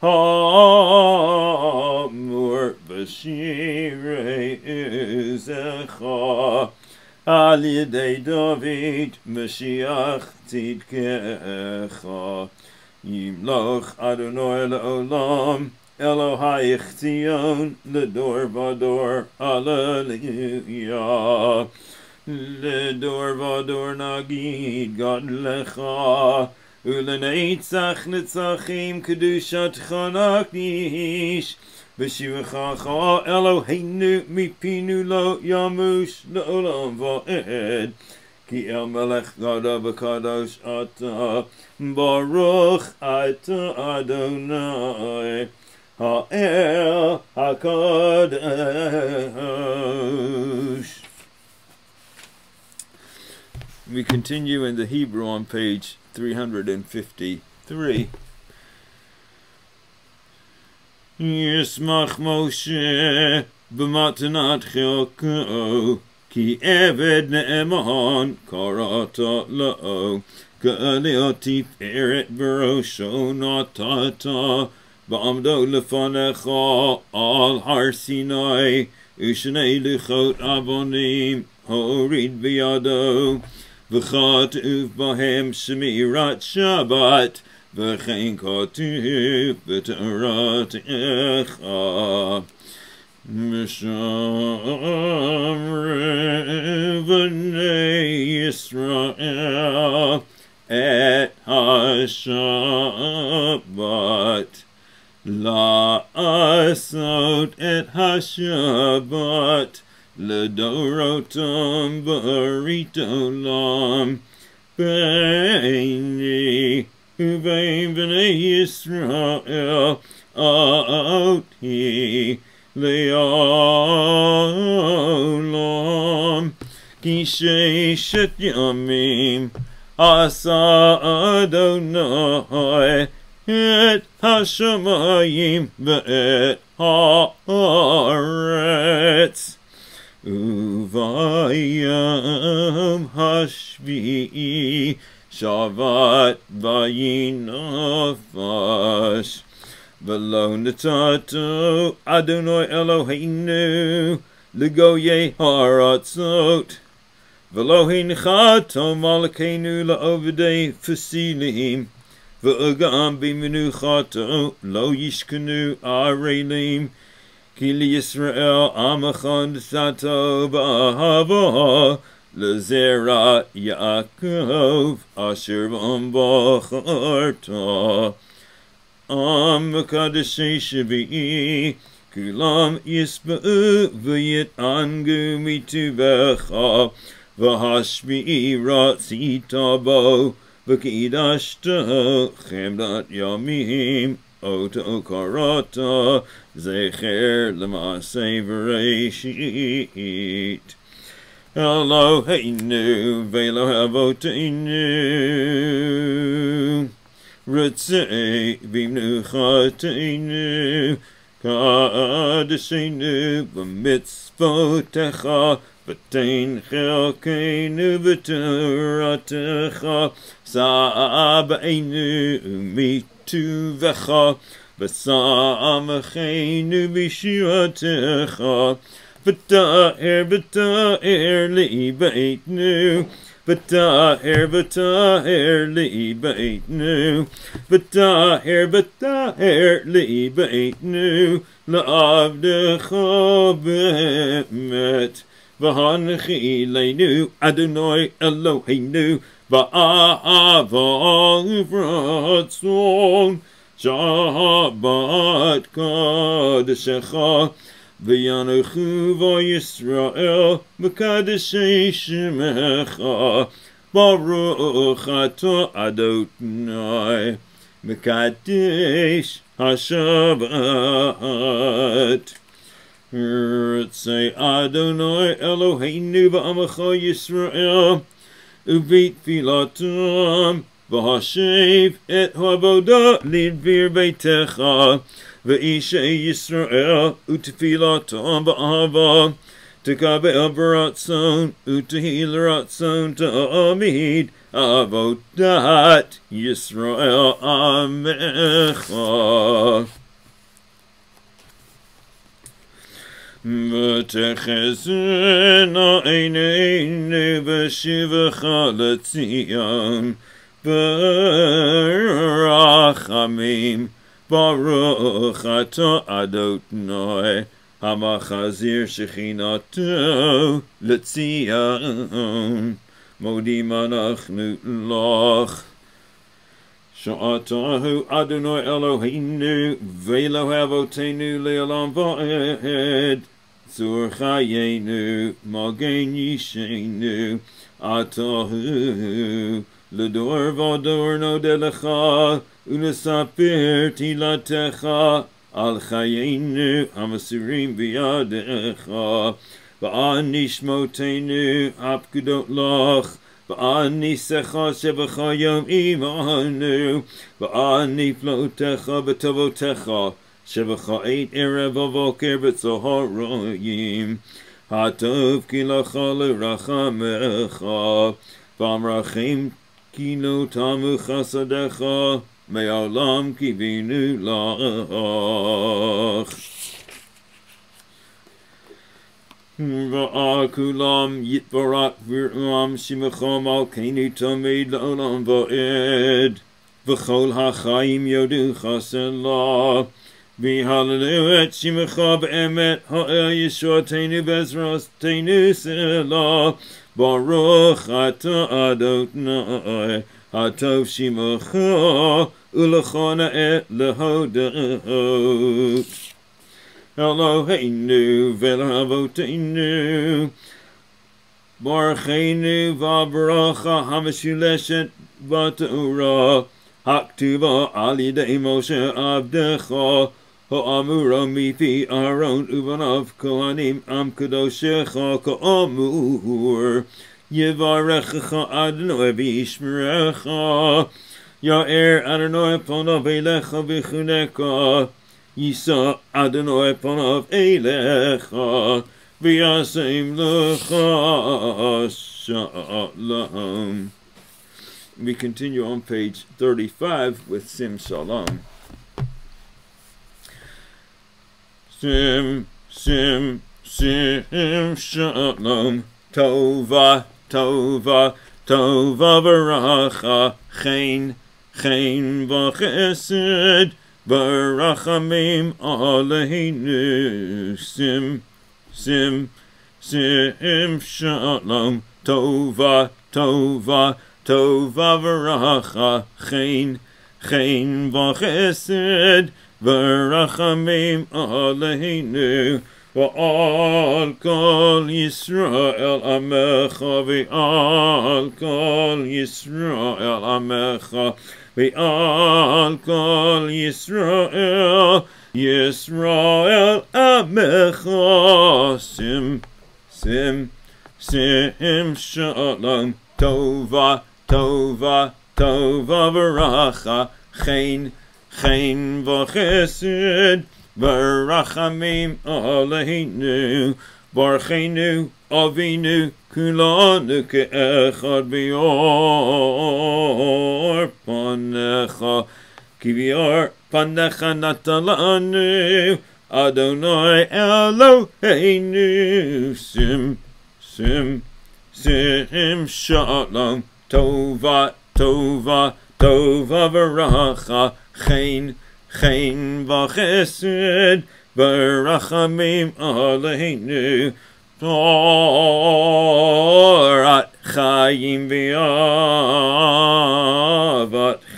Ha בשירי עזך על ידי דוד משיח צדקך ימלוך אדוני לעולם אלוהיך ציון לדור ודור הללויה לדור ודור נגיד גדלך ולנצח נצחים קדושתך נקדיש Eloheinu mipinu lo yamush le'olam va'ed. Ki el melech gada v'kadosh baruch Adonai. Ha'el HaKadosh. We continue in the Hebrew on page 353. ישמח משה במתנת חלקו, כי עבד נאמן קראת לו, גאלי תפארת בראשו נתת, בעמדו לפניך על הר סיני, ושני לוחות עוונים הוריד בידו. וכתוב בהם שמירת שבת, וכן כתוב בתורתך. משמרי בני ישראל את השבת. לעשות את השבת לדורותם ברית עולם ביני ובין בני ישראל אותי לעולם כי ששת ימים עשה אדוני את השמיים ואת הארץ. וביום השביעי Shavat vayinavas, Velo netatu Adonai Eloheinu legoye haratzot. Velo hinchato malkeinu laovdei fasilim. Ve'ugam b'menuchato lo yishkenu arelim. Ki Yisrael amachon sato. באהבה לזרע יעקב אשר בחרת עם מקדשי שביעי כולם יסבעו ויתענגו מטובך והשביעי רצית בו וקידשת חמדת ימים אותו קראת זכר למעשה בראשית אלוהינו ואלוהי אבותינו רוצה במנוחתנו קדשנו במצוותיך ותן חלקנו בתורתך סבנו מטובך ושמחנו בישועתך Vata'er, Vata'er, Le'iba'etnu. Vata'er, Vata'er, vatah er Vata'er, Le'iba'etnu. La'avdecha be'emet. V'hanchi leinu, Adonai Eloheinu. Va'avav ratzon. Shabbat Kodeshecha. V'yanuchu v'Yisrael v'kadeshei shemecha Baruch ato Adonai Mekadesh HaShabbat R'tzei Adonai Eloheinu v'amecha Yisrael Uvit filatam v'hashev et havodah lidvir beitecha v'ishe Yisrael utfilatam ba'ava תקבל ברצון ותהיל רצון תמיד עבודת ישראל עמך. ותחזינה עינינו בשובך לציון ברחמים ברוך אתה אדוני המחזיר שכינתו לציון מודים אנחנו לך שעתהו אדוני אלוהינו ואלוהי אבותינו לעולם ועד צור חיינו מגן ישנו עתהו לדור ודור נודה לך ונספר תהילתך על חיינו המסורים בידיך ועל נשמותינו הפקודות לך ועל ניסך שבך יום עמנו ועל נפלאותיך וטובותיך שבך עת ערב ובוקר בצהריים הטוב כי לך לרחמך והמרחם כי לא תמו חסדיך מעולם קיווינו לך. וכולם יתברך וירעם שמך מלכנו תמיד לעולם ועד וכל החיים יודוך סלה והללו את שמך באמת האל ישועתנו בעזרתנו סלה ברוך אתה אדוני הטוב שמך Ulachona et lehodot. Eloheinu velavoteinu. Baruchenu vabracha hamashuleshet v'torah. Haktuva alidei Moshe Ho Amuro, Mifi, Aaron uvanav kolanim am kadoshecha ko'amur. Yevarechecha Adonai v'yishmerecha. Ya'er Adonai Ponav Eilecha Vichunecha. Yisa Adonai Ponav Eilecha V'yaseim Lecha Shalom. We continue on page 35 with Sim Shalom. Sim, Sim, Sim Shalom. Tova, Tova, Tova V'racha. Chain, chen v'chesed, v'rachamim aleinu, sim, sim, sim, shalom, tova, tova, tova v'racha, chen, chen v'chesed, v'rachamim aleinu, ועל כל ישראל עמך, ועל כל ישראל עמך, ועל כל ישראל, ישראל עמך, sim, sim, sim, shalom, טובה, טובה, טובה וברכה, חן, חן וחסד, Barachamim Aleinu, Barchenu Avinu Kulanu Ke'echad Bior Panecha. Kivior Panecha Natalanu Adonai Eloheinu Sim Sim Sim Shalom. Tova Tova Tova Varacha Chain chen v'chesed aleinu Torat chayim v'avat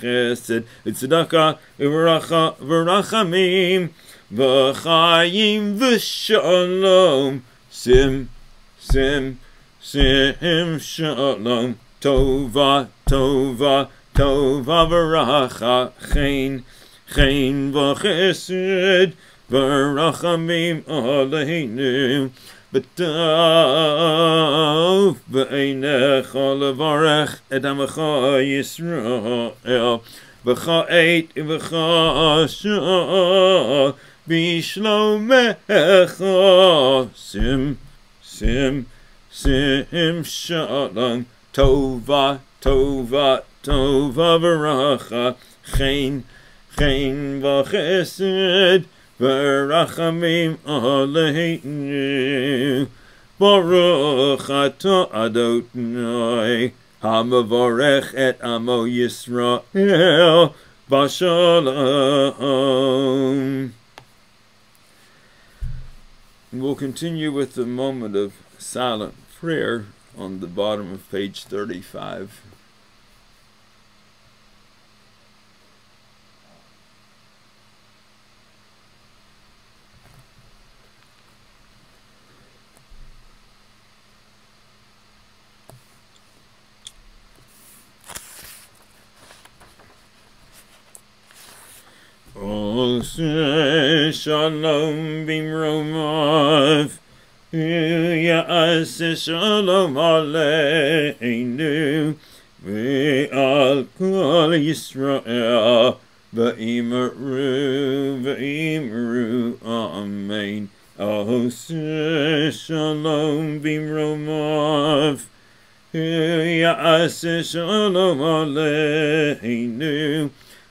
chesed v'tzedakah v'racha v'rachamim v'chayim v'shalom sim sim sim shalom tova tova tova v'racha chen chen v'chesed v'rachamim aleinu b'tov v'einecha levarech et amecha Yisrael v'cha eit v'cha shah b'shlomecha sim sim sim shalom tova tova tova v'racha chen chen v'chesed v'rachamim aleinu Baruch atah Adonai Hamavarech et amo Yisrael Bashalom We'll continue with the moment of silent prayer on the bottom of page 35. Oh shalom bimromav Ya'as shalom aleinu Ve'al kol Yisrael Ve'imru ve'imru Amen Os shalom bimromav Ya'as shalom aleinu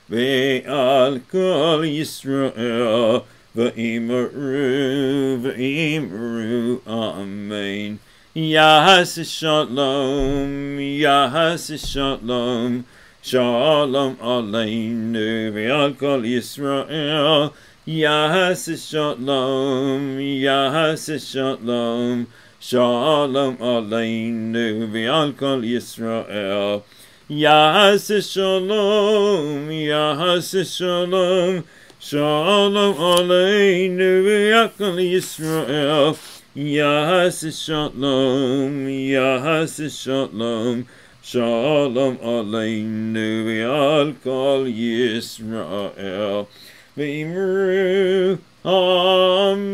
Ve'al kol Yisrael Ve'imru ve'imru Amen. Yahas shalom Yahas shalom Shalom aleinu. Ve'al kol Yisrael Yahas shalom Yahas shalom Shalom aleinu. Ve'al kol Yisrael Yahas shalom, Yahas shalom, shalom aleinu v'yakal Yisrael. Yahas shalom, Yahas shalom, shalom aleinu v'yakal Yisrael. V'imru, Amen.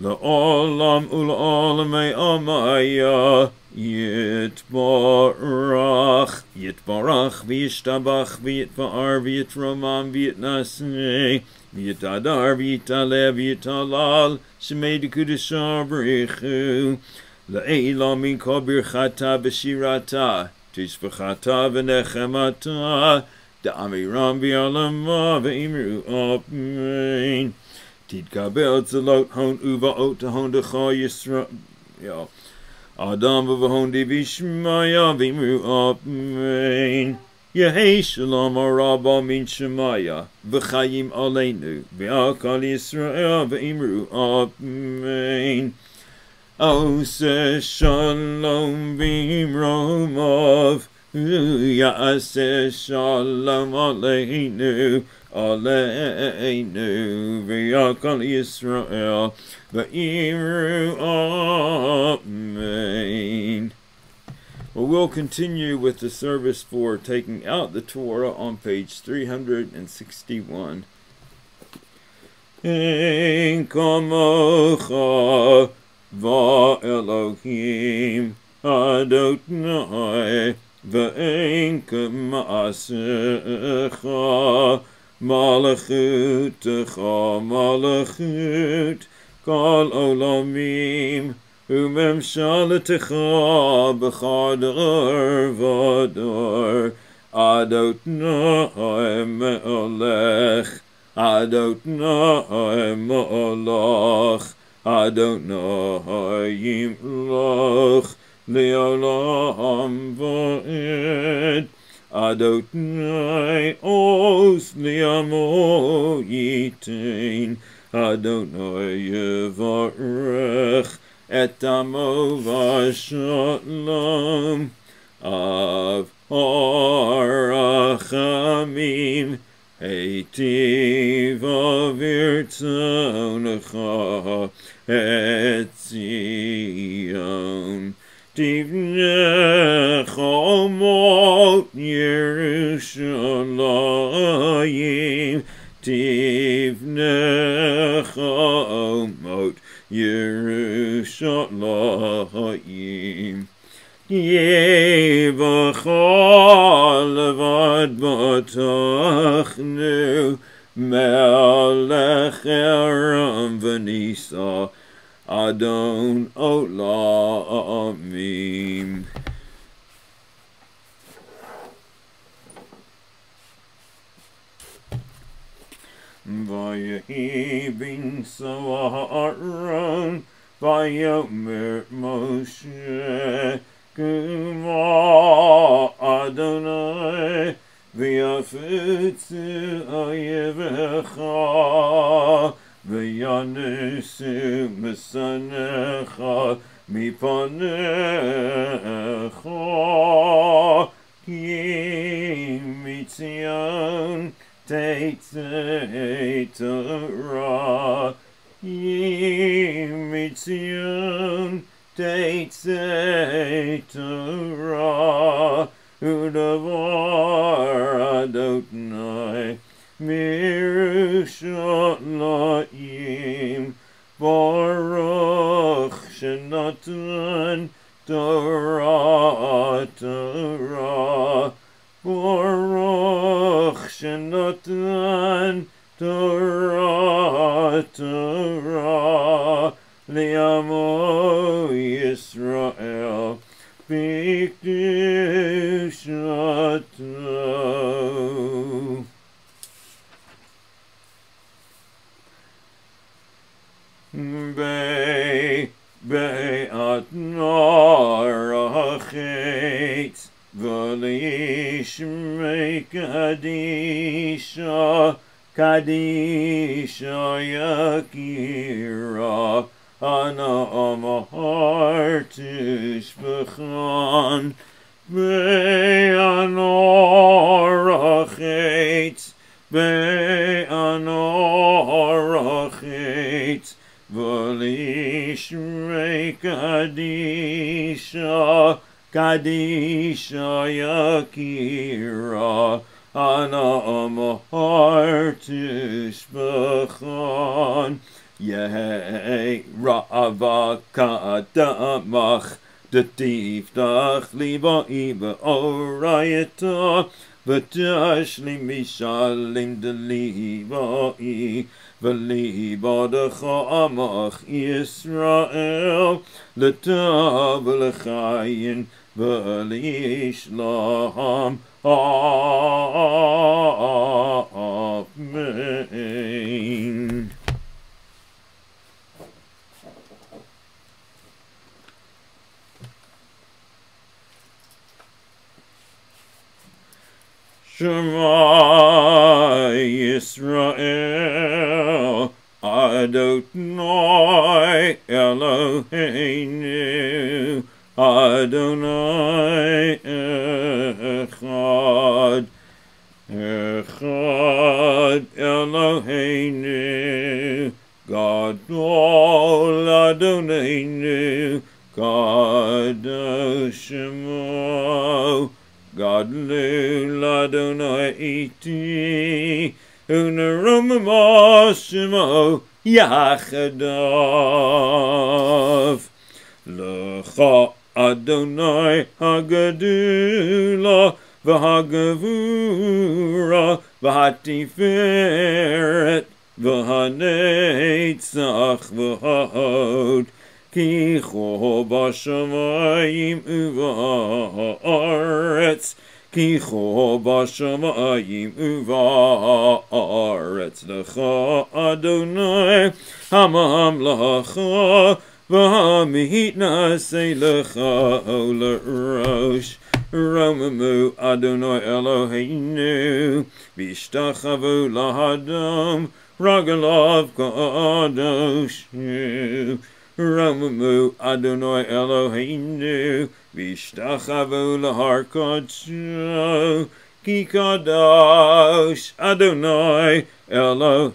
La'olam ul'olamei amaya Yitbarach Yitbarach V'yishtabach V'yitvar V'yitromam V'yitnasnei V'yitadar V'yitaleh V'yitalal Shemei Dekudashah B'richu La'elam min kol birchata b'shirata Tishbachata v'nechemata Da'amiram v'yalama v'imru Amen Tidkabel tzalot hon uva ot hon decha Yisrael Adam v'vahon divishmaya v'imru Amen Yehei shalom araba min shemaya v'chayim aleinu v'akal Yisrael v'imru Amen Ose shalom v'imromov Ya'aseh shalom aleinu v'yakal Yisrael v'imru Amen. Well, we'll continue with the service for taking out the Torah on page 361. Ein kamocha va'elohim adonai v'ein k'ma'asecha malachut techa malachut kol olamim umemshaletecha b'chadar v'adar adonai me'olech adonai me'olach adonai yimloch le'olam va'ed Adonai os liamo yitain Adonai yevarech et amo vashalom av harachamim Heitiv avirtzonecha et Zion Tivnech omot Yerushalayim. Tivnech omot Yerushalayim. Yevachal levad batachnu Melech Aram v'nisa Adon Olamim. Vayehi bin Saharon, Vayomer Moshe, Kuma Adonai, V'yafetzu ayevecha, V'yanesu mesanecha mipanecha ki mitzion teitzei Torah ki mitzion teitzei Torah udavar adonai Mirushalayim Baruch Shenatan Torah Torah kadisha kadisha yakira הנעם תשפכון יהי רעבה קדמך דתפתח ליבוי באורייתו ותשלים משלים דליבוי וליבדך עמך ישראל לטוב ולחיין V'lishlaham Amen. Shema Yisrael Adonai Eloheinu Adonai Echad Echad Eloheinu Gadol Adonai Kadosh Shemo Gadol Adonai Iti Unarum Shemo Yachadav. Lecha Adonai Hagadula V'Hagavura V'Hatiferet V'Hanetzach V'Hahod Ki B'Shamayim U'Va'aretz Ki B'Shamayim U'Va'aretz Lecha Adonai Hamamlacha V'hamihitna Seilecha Olerosh Romamu Adonai Eloheinu. Vishtachavu Lahadam. Ragalav Kadosh Romamu Adonai Eloheinu. Vishtachavu Lahar Kodsho Ki Kadosh Adonai Eloheinu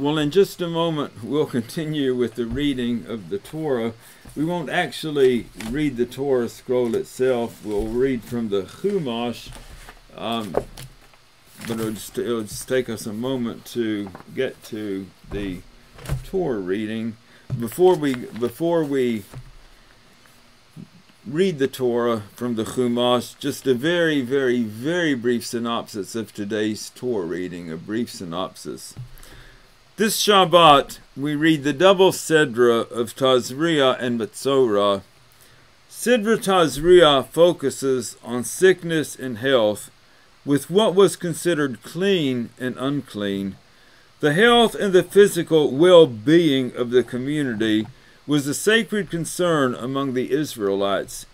Well, in just a moment, we'll continue with the reading of the Torah. We won't actually read the Torah scroll itself. We'll read from the Chumash, um, but it'll just, it'll just take us a moment to get to the Torah reading. Before we before we read the Torah from the Chumash, just a very, very, very brief synopsis of today's Torah reading. A brief synopsis. This Shabbat, we read the double Sedra of Tazria and Metzorah. Sidra Tazria focuses on sickness and health with what was considered clean and unclean. The health and the physical well being of the community was a sacred concern among the Israelites.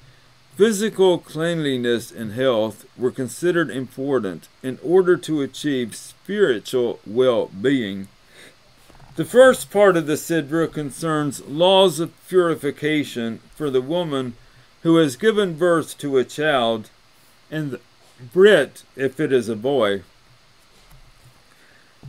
Physical cleanliness and health were considered important in order to achieve spiritual well being. The first part of the Sidra concerns laws of purification for the woman who has given birth to a child, and the Brit if it is a boy.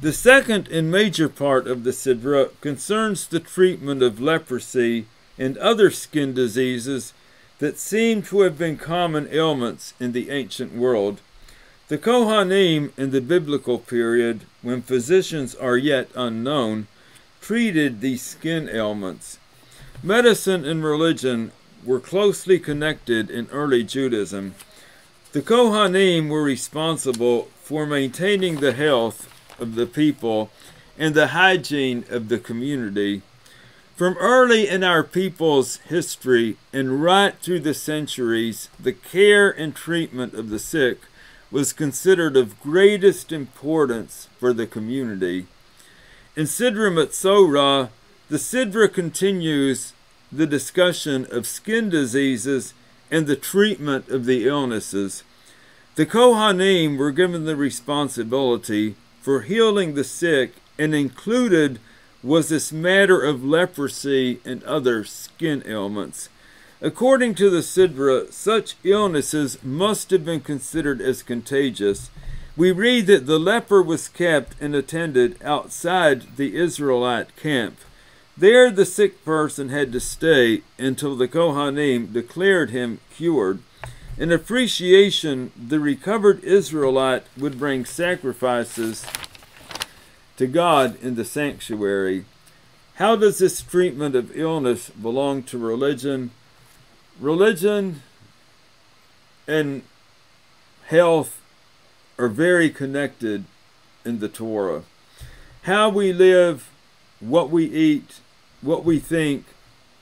The second and major part of the Sidra concerns the treatment of leprosy and other skin diseases that seem to have been common ailments in the ancient world. The Kohanim in the biblical period, when physicians are yet unknown, treated these skin ailments. Medicine and religion were closely connected in early Judaism. The Kohanim were responsible for maintaining the health of the people and the hygiene of the community. From early in our people's history and right through the centuries, the care and treatment of the sick was considered of greatest importance for the community. In Sidra Metzorah, the Sidra continues the discussion of skin diseases and the treatment of the illnesses. The Kohanim were given the responsibility for healing the sick and included was this matter of leprosy and other skin ailments. According to the Sidra, such illnesses must have been considered as contagious. We read that the leper was kept and attended outside the Israelite camp. There the sick person had to stay until the Kohanim declared him cured. In appreciation, the recovered Israelite would bring sacrifices to God in the sanctuary. How does this treatment of illness belong to religion? Religion and health are very connected in the Torah. How we live, what we eat, what we think,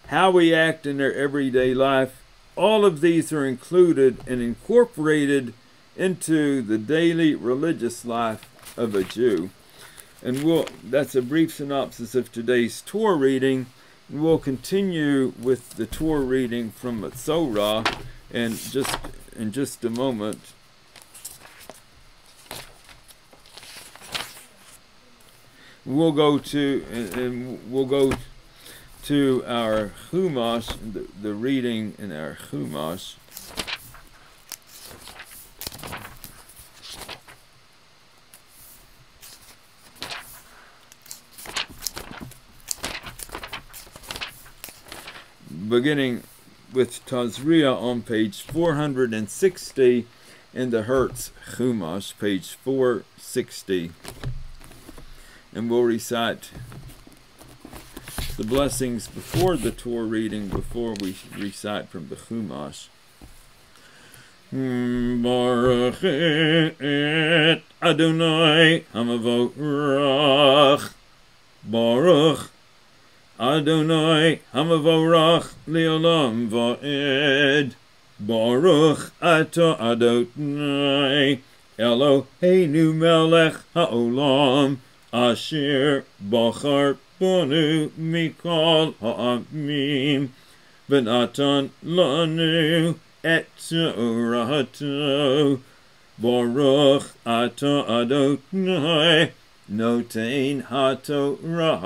how we act in our everyday life, all of these are included and incorporated into the daily religious life of a Jew. And we'll, that's a brief synopsis of today's Torah reading. We'll continue with the Torah reading from Tzorah and just in just a moment. We'll go to and, we'll go to our Chumash, the, the reading in our Chumash. Beginning with Tazria on page 460 in the Hertz Chumash, page 460. And we'll recite the blessings before the Torah reading, before we recite from the Chumash. Hmm, Baruch et Adonai Hamavorach. Baruch Adonai Hamavorach Leolam Va'ed. Baruch Ato Adonai Eloheinu Melech Haolam Asher Bachar bonu mikol ha'amim v'natan lanu et Torato Baruch ato Adonai notein haTorah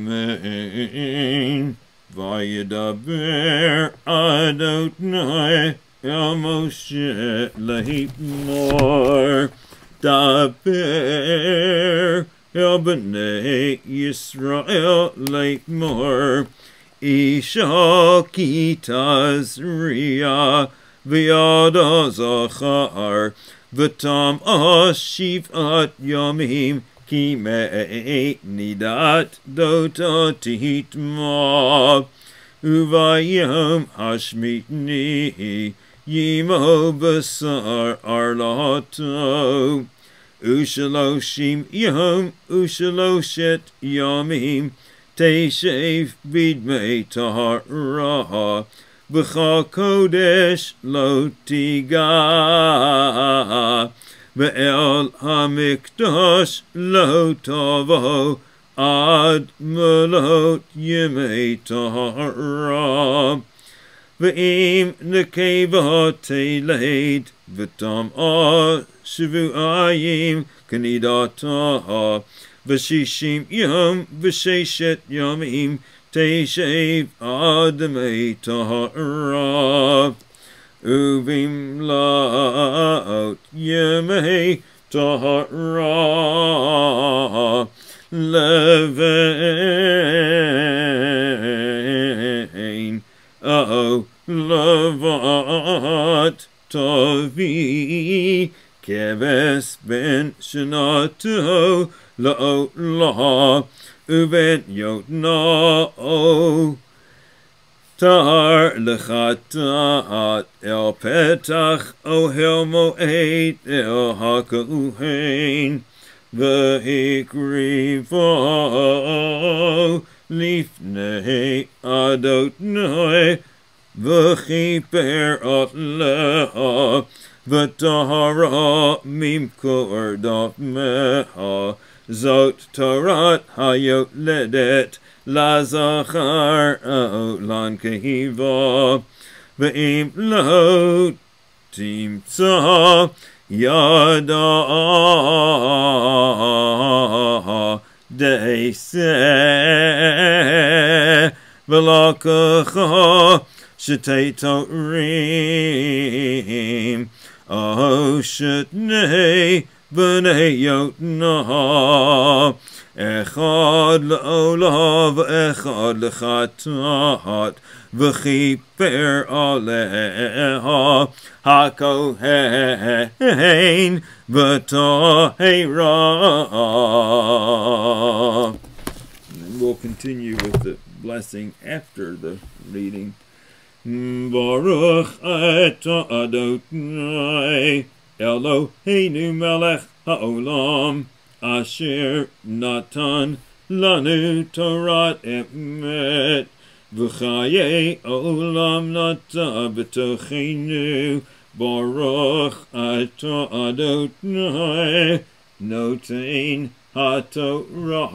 Amen Vayedaber Adonai Moshe Lahitmor Daber El B'nai Yisrael Lahitmor Isha Kitaz Riyah V'yada Zachar V'tam Ashiv'at Yamim Ki me'et nidat dota tihitma Uvayam hashmitni Yimo basar arlato Ushaloshim yom Ushaloshet yamim. Teshev bidmei tahara B'cha kodesh lo tiga. Be'el hamikdash lo tavo. Ad melot yemei tahara V'im nekeva teleid v'tam shivuayim kanidata v'shishim yom v'sheshet yomim teshev admei tahara uvim laot yemei tahara levein oh lavat tavi keves ben shanato uven yotna o tar lechatat el petach o helmo eight el hakuhein v'hikrivo לפני אדוני וכיפר אותלה וטהרה ממקור דמיה זאת תורת היולדת לזכר אולן כהיבה ואם לא תמצא yada deise velakacha shetei rim oh shetnei b'nei yotna And we'll continue with the blessing after the reading. Baruch atah Adonai Eloheinu melech haolam asher natan lanu Torah emet v'chaye olam nata b'tochenu Baruch atah Adonai notein haTorah.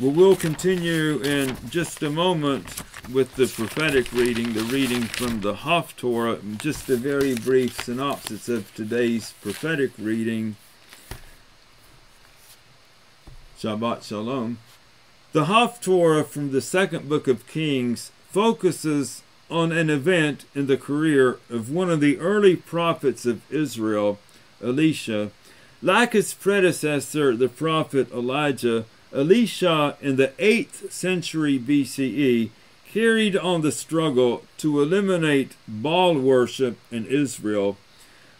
Well, we'll continue in just a moment with the prophetic reading, the reading from the Haftorah, just a very brief synopsis of today's prophetic reading. Shabbat Shalom. The Haftorah from the second book of Kings focuses on an event in the career of one of the early prophets of Israel, Elisha. Like his predecessor, the prophet Elijah, Elisha in the 8th century BCE carried on the struggle to eliminate Baal worship in Israel.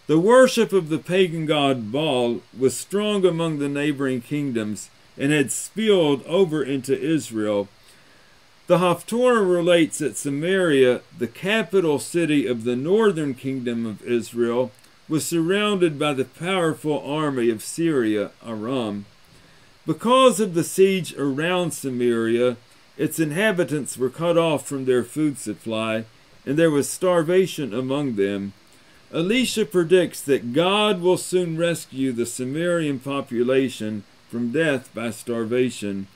The worship of the pagan god Baal was strong among the neighboring kingdoms and had spilled over into Israel. The Haftorah relates that Samaria, the capital city of the northern kingdom of Israel, was surrounded by the powerful army of Syria, Aram. Because of the siege around Samaria, its inhabitants were cut off from their food supply, and there was starvation among them. Elisha predicts that God will soon rescue the Samarian population from death by starvation.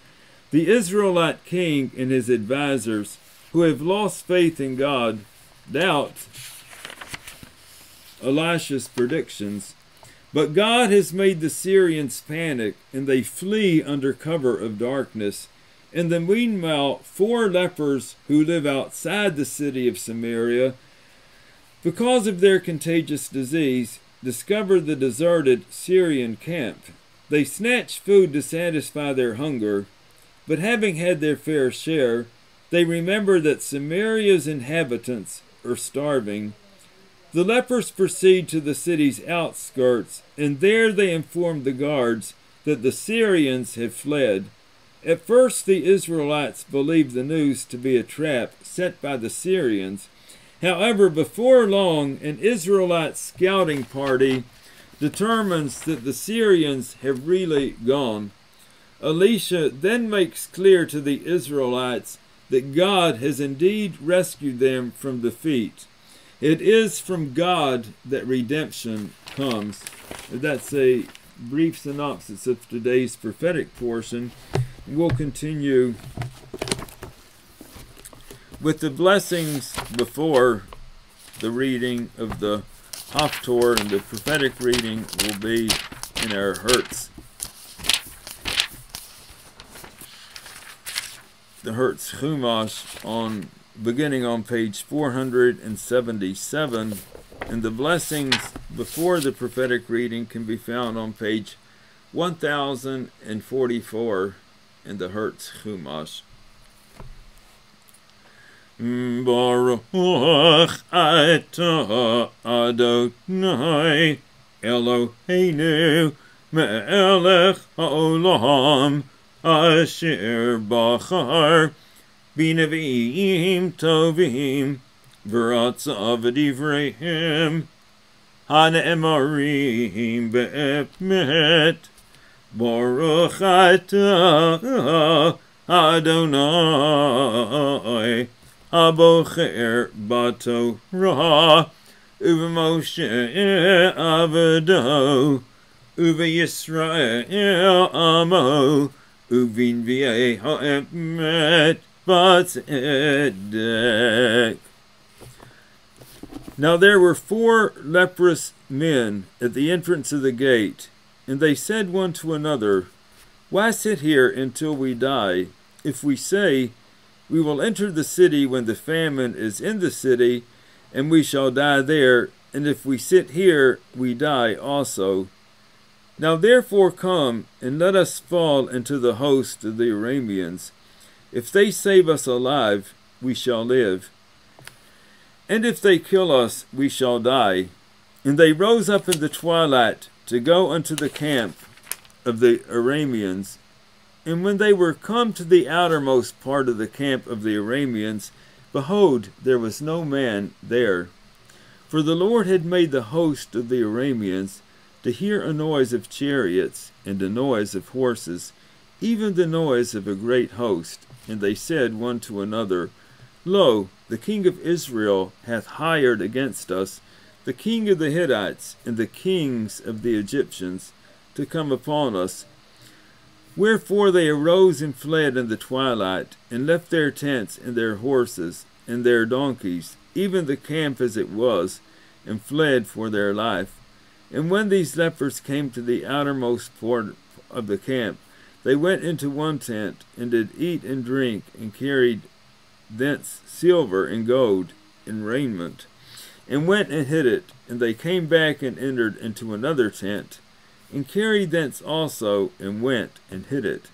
The Israelite king and his advisers, who have lost faith in God, doubt Elisha's predictions but God has made the Syrians panic, and they flee under cover of darkness. In the meanwhile, four lepers who live outside the city of Samaria, because of their contagious disease, discover the deserted Syrian camp. They snatch food to satisfy their hunger, but having had their fair share, they remember that Samaria's inhabitants are starving the lepers proceed to the city's outskirts, and there they inform the guards that the Syrians have fled. At first, the Israelites believed the news to be a trap set by the Syrians. However, before long, an Israelite scouting party determines that the Syrians have really gone. Elisha then makes clear to the Israelites that God has indeed rescued them from defeat. It is from God that redemption comes. That's a brief synopsis of today's prophetic portion. We'll continue with the blessings before the reading of the Haftorah and the prophetic reading will be in our Hertz. The Hertz Chumash on beginning on page 477, and the blessings before the prophetic reading can be found on page 1044 in the Hertz Chumash. Baruch atah Adonai Eloheinu melech haolam asher bachar b'neviim tovim v'ratzav divreihem hanemarim be'epmet. Baruch atah Adonai, Abocher batorah, Uvamoshe avado, Uva Yisrael amo, Uvin v'yei ha'emet batzedek. Now there were four leprous men at the entrance of the gate, and they said one to another, Why sit here until we die? If we say, We will enter the city when the famine is in the city, and we shall die there, and if we sit here, we die also. Now therefore come, and let us fall into the host of the Arameans. If they save us alive, we shall live. And if they kill us, we shall die. And they rose up in the twilight to go unto the camp of the Arameans. And when they were come to the outermost part of the camp of the Arameans, behold, there was no man there. For the Lord had made the host of the Arameans to hear a noise of chariots and a noise of horses, even the noise of a great host. And they said one to another, Lo, the king of Israel hath hired against us the king of the Hittites and the kings of the Egyptians to come upon us. Wherefore they arose and fled in the twilight, and left their tents and their horses and their donkeys, even the camp as it was, and fled for their life. And when these lepers came to the outermost part of the camp, they went into one tent, and did eat and drink, and carried thence silver and gold and raiment, and went and hid it. And they came back and entered into another tent, and carried thence also, and went and hid it.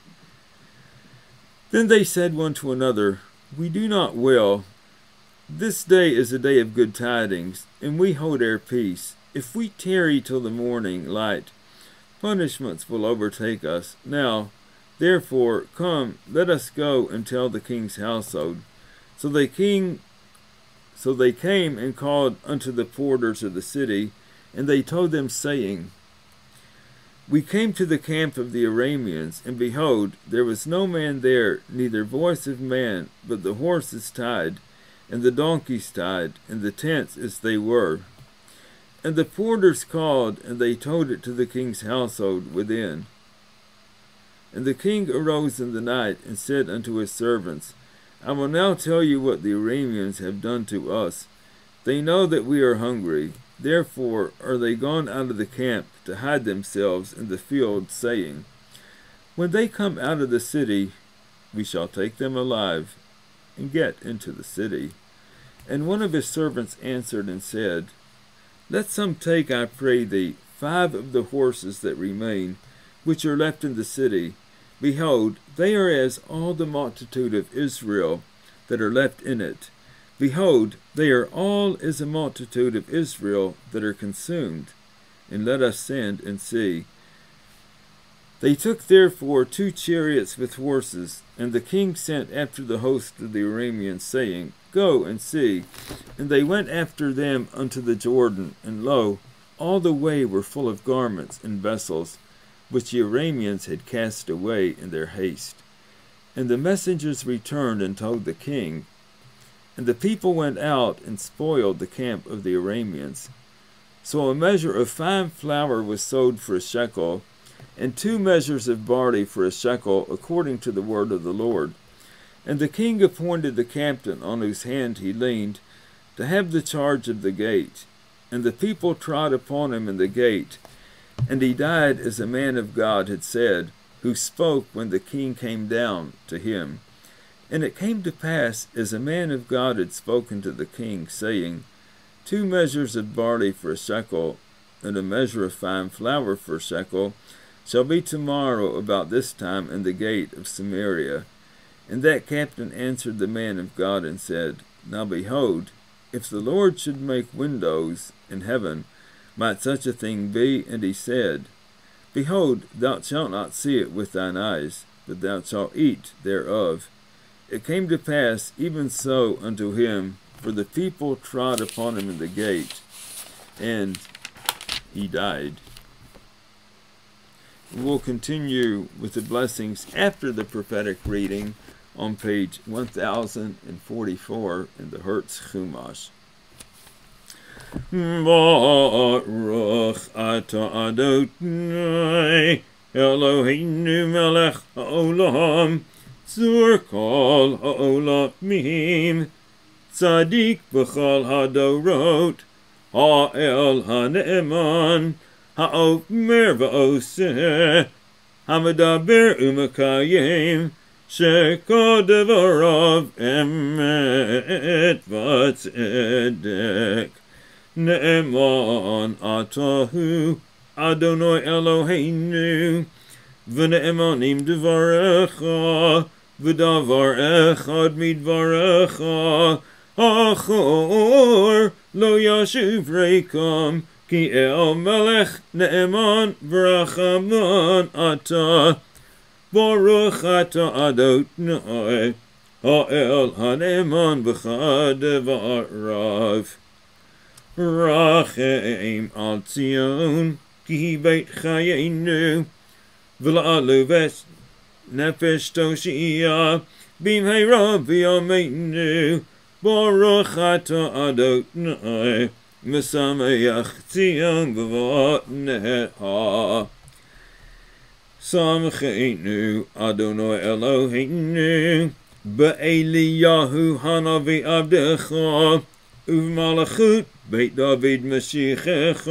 Then they said one to another, We do not well. This day is a day of good tidings, and we hold our peace. If we tarry till the morning light, punishments will overtake us. Now, therefore, come, let us go and tell the king's household. So they king so they came and called unto the porters of the city, and they told them, saying, We came to the camp of the Arameans, and behold, there was no man there, neither voice of man, but the horses tied, and the donkeys tied, and the tents as they were. And the porters called, and they told it to the king's household within. And the king arose in the night, and said unto his servants, I will now tell you what the Arameans have done to us. They know that we are hungry. Therefore are they gone out of the camp to hide themselves in the field, saying, When they come out of the city, we shall take them alive and get into the city. And one of his servants answered and said, Let some take, I pray thee, five of the horses that remain, which are left in the city, Behold, they are as all the multitude of Israel that are left in it. Behold, they are all as a multitude of Israel that are consumed. And let us send and see. They took therefore two chariots with horses, and the king sent after the host of the Arameans, saying, Go and see. And they went after them unto the Jordan, and lo, all the way were full of garments and vessels, which the Arameans had cast away in their haste. And the messengers returned and told the king. And the people went out and spoiled the camp of the Arameans. So a measure of fine flour was sold for a shekel, and two measures of barley for a shekel, according to the word of the Lord. And the king appointed the captain on whose hand he leaned to have the charge of the gate. And the people trod upon him in the gate, and he died as a man of God had said, who spoke when the king came down to him. And it came to pass, as a man of God had spoken to the king, saying, Two measures of barley for a shekel, and a measure of fine flour for a shekel, shall be tomorrow about this time in the gate of Samaria. And that captain answered the man of God and said, Now behold, if the Lord should make windows in heaven, might such a thing be? And he said, Behold, thou shalt not see it with thine eyes, but thou shalt eat thereof. It came to pass even so unto him, for the people trod upon him in the gate, and he died. We'll continue with the blessings after the prophetic reading on page 1044 in the Hertz Chumash. Baruch ata Adonai Eloheinu melech haolam Zur kol ha'olamim, Tzadik b'chol hadorot, Ha'el ha'ne'eman, Ha'omer v'oseh, Hamadaber u'makayim, שכל דבריו אמת וצדק. Ne'eman atahu Adonai Eloheinu V'ne'emanim devarecha V'davar echad midvarecha Achor lo yashuv rekam Ki el melech ne'eman v'rachaman atah Baruch ata ha ha'el haneman b'chad v'arav al Zion, ki beit chayenu, v'la'alu ves nefesh toshia, bim heira v'yameinu, Baruch ata Adonai, Mesameach Zion v'vatneha. Samcheinu Adonai Eloheinu Be'eliyahu Hanavi Abdecha U'malachut בית דוד משיחך,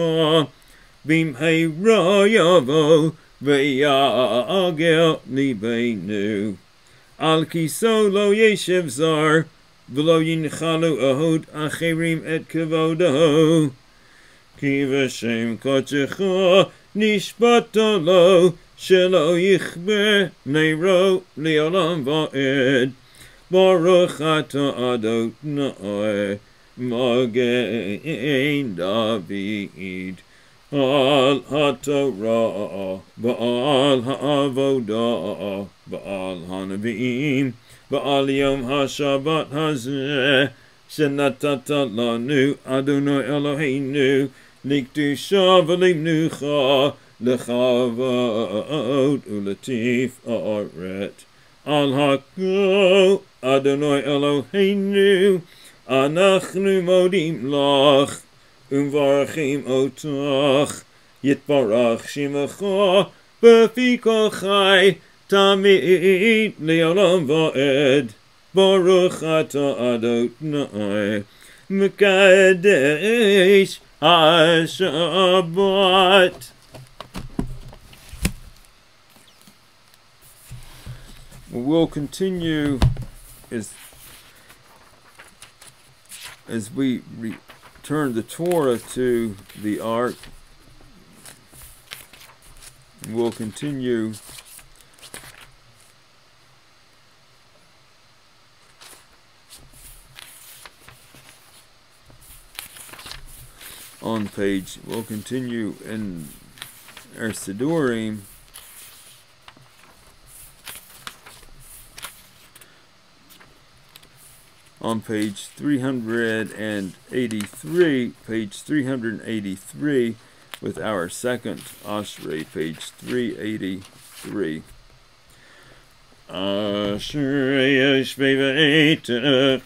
במהרה יבוא ויעגל ליבנו. על כיסו לא ישב זר, ולא ינחלו אהוד אחרים את כבודו. כי בשם קודשך נשפט לו, שלא יכבה נרו לעולם ועד. ברוך אתה אדוני. Magen David, Al HaTorah, Baal HaAvodah, Baal HaNavim, Baal Yom HaShabbat Hazeh, Shenatata Lanu, Adonai Eloheinu, Likdusha V'Limnucha, Lechavot Ulatif Aret, Al HaKo, Adonai Eloheinu, אנחנו מודים לך ומברכים אותך יתברך שמך בפי כל חי תמיד לעולם ועד ברוך אתה אדוני מקדש השבת we'll continue as as we return the Torah to the ark. We'll continue on page. We'll continue in our Sidurim on page 383, page 383, with our second Ashrei, page 383. Ashrei Yoshvei V'eitecha,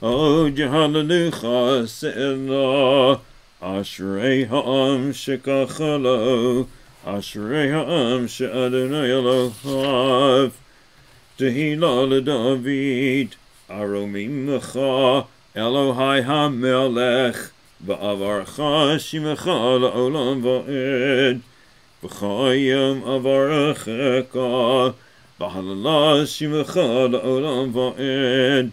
O Jehalelucha Se'ela, Ashrei Ha'am Shekachalo, Ashrei Ha'am She'adonai Elohav, Tehillah LeDavid, Aromimecha Elohai HaMelech Va'avarcha Shimecha La'olam Va'ed V'chayim Avarechecha V'halala Shimecha La'olam Va'ed.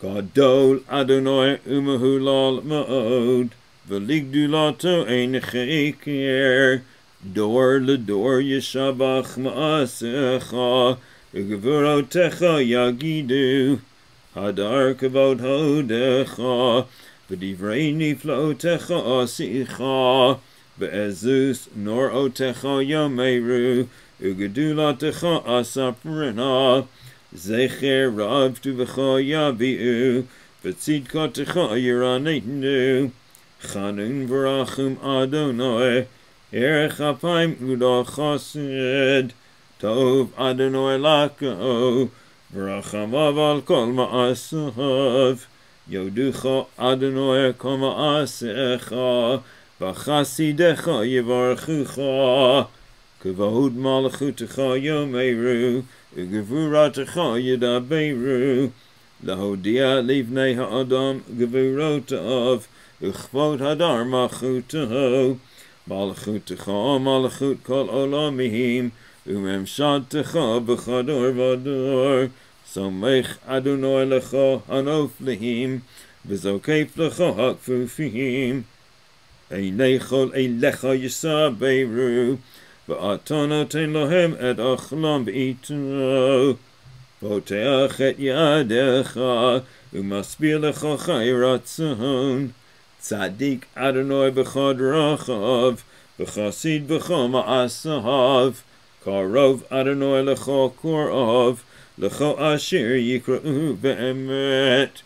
Gadol Adonai Umahulal Ma'od V'ligdulato Ein Chekir Dor L'dor Yeshabach Ma'asecha וגבורותיך יגידו, הדר כבוד הודיך, ודברי נפלאותיך עשיך, בעזוס נוראותיך יאמרו, וגדולתך אספרנה, זכר רב טובך יביאו, וצדקתך ירננו, חנון ורחום אדוני, ערך אפיים גדול Tov Adonai Lako, V'rachamav al kol ma'asav, Yoducho Adonai kol ma'asecha, V'chasidecha yivarchucha, Kuvahud malachutecha yomeru, U'gevuratecha yidaberu, Lahodia livnei ha'adam gevurotav, U'chvot hadar machuteho, Malchut malachut kol olamihim, umemshatecha b'chador vador. Somech Adonai lecha hanoflihim, v'zokef lecha hakfufihim. Einei chol eilecha yisaberu, ואתה נותן להם את אכלם ואיתו. פותח את ידיך ומסביר לך חי רצון. צדיק אדוני בכל דרכיו, וחסיד בכל מעשיו. Karov Adonai lecho korov lecho asher yikra'u beemet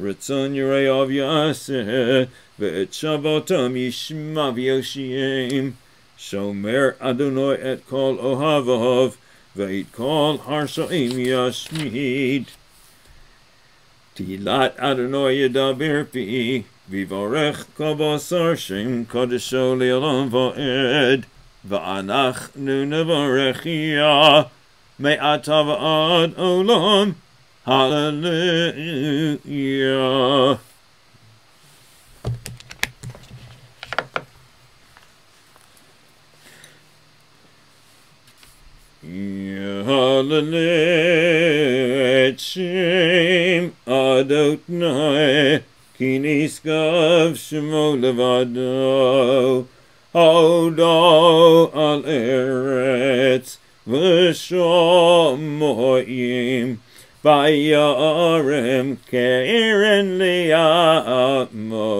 Ritzon Yereyav Yaseh ve'et Shabbatam Yishma v'yoshiim. Shomer Adonai et kol ohavav ve'et kol harsha'im yashmid. Tilat Adonai yedaber pi vivarech kabasar shem kodesho le'olam va'ed nu nevarechia, me'ata va'ad olam, hallelujah. Hallelujah, Shem Adonai, Kiniskav Shemo Levado, Odo al Eretz, V'shomoyim, Vayarem Keren Li'amo,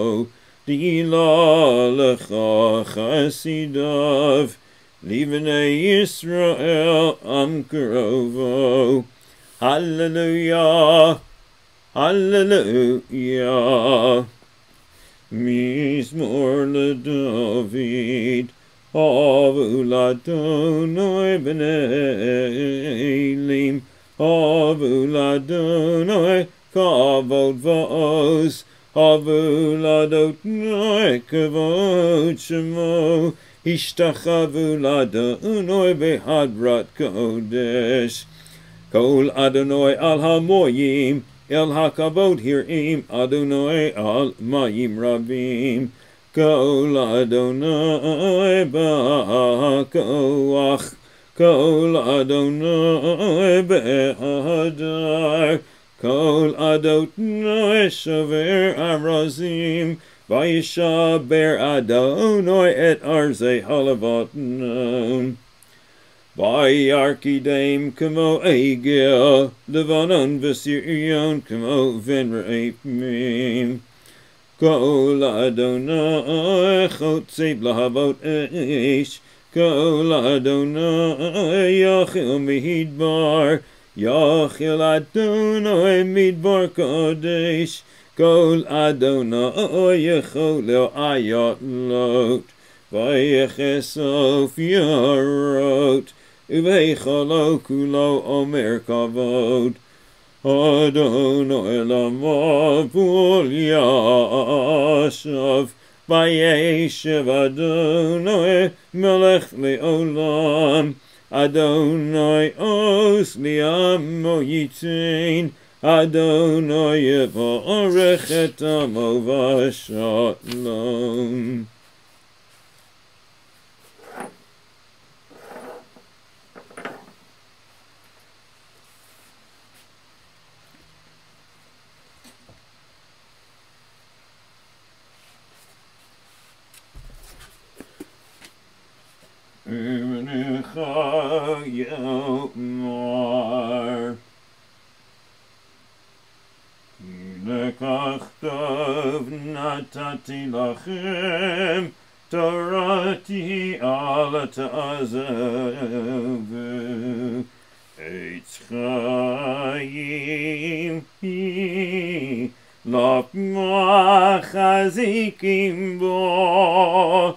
Dila Lecha Chasidav, Livnei Yisrael Am Karovo. Hallelujah. Hallelujah. Mizmor LeDavid. Avu Ladonoi B'Nelim. Avu Ladonoi Kavod Va'oz. Avu Ladonoi Kavod Shemo. השתחוו לאדוני בהדרת קודש. כל אדוני על המויים, אל הכבוד הרעים, אדוני על מים רבים. כל אדוני בכוח, כל אדוני בהדר, כל אדוני שובר ארזים, Vayishaber Adonai et arze Vayarki dame kamo egil, levanon vesirion kamo venraipim. כל אדוני חוצב להבות אש, כל אדוני יאכל מדבר, יאכל אדוני מדבר קודש, כל אדוני יכול לאיות לוט, ויחשוף ירות. Kulo omer kavod. Adonai lamav ul yashav, vayeshev Adonai melech leolam, Adonai os liamo yitain, Adonai yevorech et amo v'shalom. Erecha yomar. לכך טוב נתתי לכם, תורתי אל תעזבו. עץ חיים היא, לא מחזיקים בו,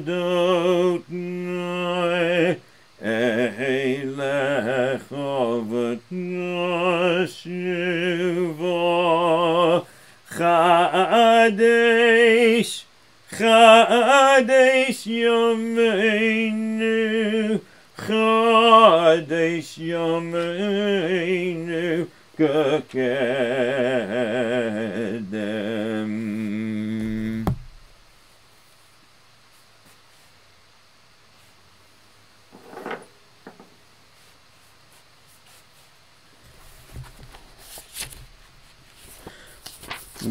Adonai Eilecha v'nashuva Chadesh Chadesh Yameinu Chadesh Yameinu Kakedem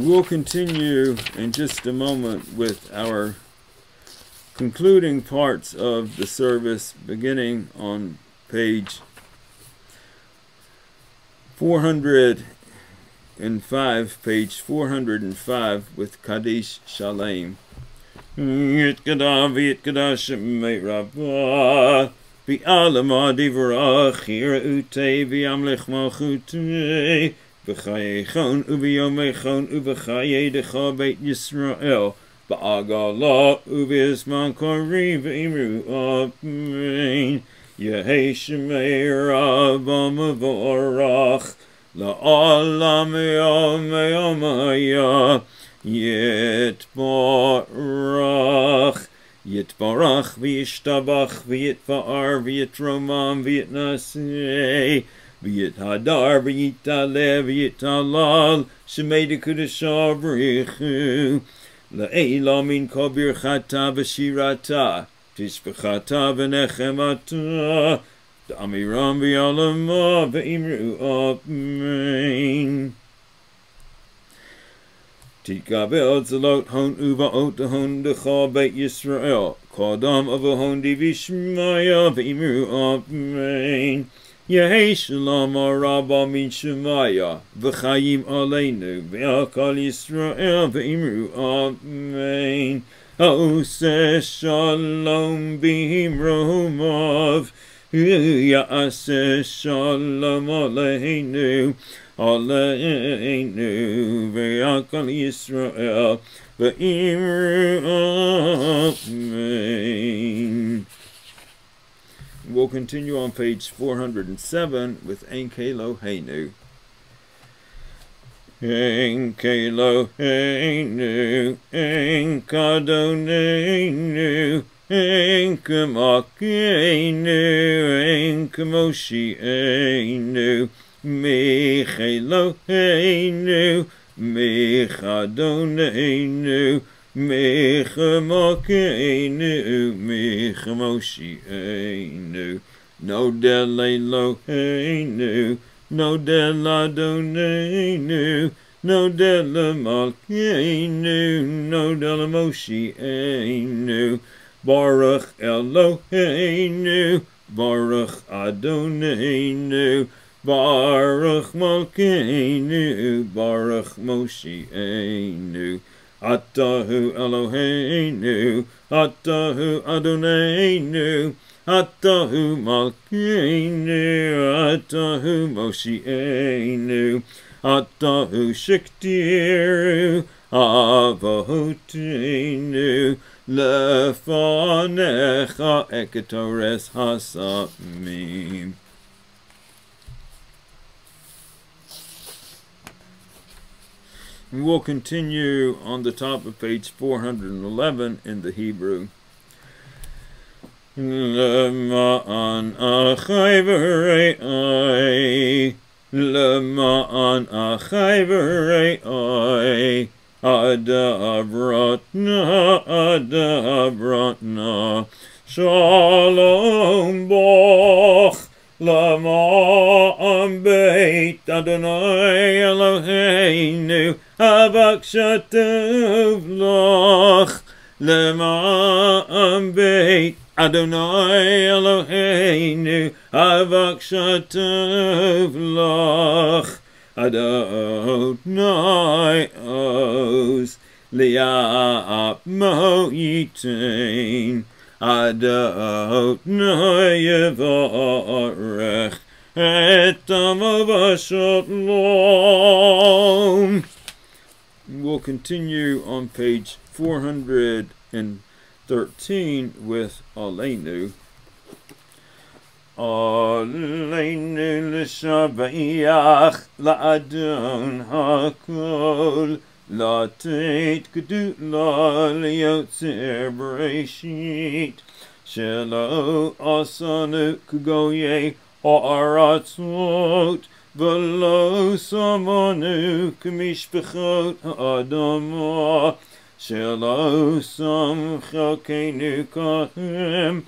We'll continue in just a moment with our concluding parts of the service beginning on page 405, page 405 with Kaddish Shalem. V'chayechon u'v'yomechon u'v'chayedecha beit Yisrael. Ba'agala u'v'yisman kori v'imru amen Yehei shemei rabba mavorach La'olam yom yom haya Yitbarach Yitbarach v'yishtabach v'yitfa'ar v'yitromam v'yitnasei v'yithadar v'yitaleh v'yitalal shemei dekudashah b'richu La'ela min kol birchata v'shirata tishbechata v'nechemata. Da'amiram v'yalama v'imru amen. Tikabel zalot hon uva ot hon decha beit Yisrael. Kodam of a hon divishmaya v'imru amen Yehei shalom araba min shemaya. V'chayim aleinu v'akal Yisrael v'imru amen. Ose shalom b'imromav Ya'aseh shalom aleinu Aleinu ve'akal Yisrael ve'imru amen We'll continue on page 407 with Enke Lohenu. Enke Lohenu, Enkadonenu, Enkamakenu, Enkamoshienu, Mechelohenu, Mechadonenu, Mechamakenu, Mechamoshienu, No Delelohenu, No Deladonenu, No Delamalkenu, No Delamoshienu, Baruch Eloheinu, Baruch Adonenu, Baruch Malkeinu, Baruch Moshienu, Atahu Eloheinu, Atahu Adonenu, Atahu Malkeinu, Atahu Moshienu, Atahu Shiktiru, Avahotenu, Lefanecha Ekatores Hasamim. We'll continue on the top of page 411 in the Hebrew. Lema'an achai v're'ai Lema'an achai v're'ai Adabratna, Adabratna, Shalom Boch, Lama Beit Adonai Eloheinu, Avakshatev Loch, Lama Beit Adonai Eloheinu, Avakshatev Loch, Adonai Oz Liap Moitain Adonai Yevarech et Shalom. We'll continue on page 413 with Aleinu. Aleinu l'shabayach la'adon hakol לתת גדולה ליוצר בראשית, שלא עשנו כגויי הארצות, ולא שמנו כמשפחות האדמה, שלא שם חלקנו כהם,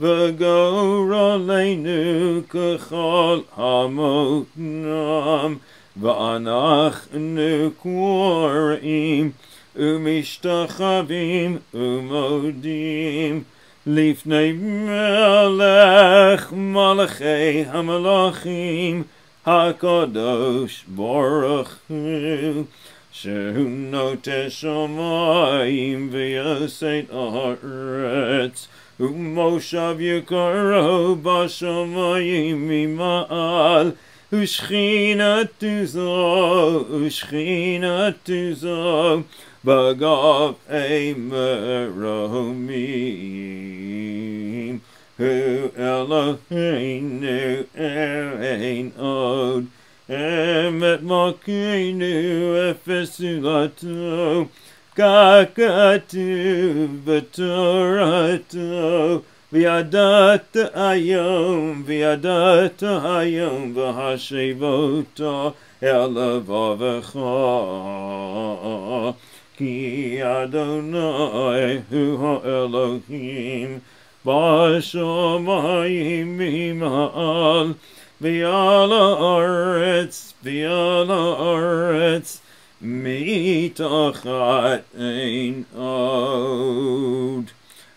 וגור עלינו ככל המותנם. ואנחנו קוראים ומשתחווים ומודים לפני מלך מלכי המלכים הקדוש ברוך הוא שהוא נוטה שמיים ויוסד הארץ ומושב יקרו בשמיים ממעל Ushchina tuzo, Ushchina tuzo, Bagav Emeromim, Hu Eloheinu Ein Od, Emet Makinu Efesulato, Kakatu Batorato, וידעת היום, וידעת היום, והשיבות אל לבבך. כי אדוני הוא האלוהים, בשמיים ממעל, ועל הארץ, ועל הארץ, מתחת אין עוד.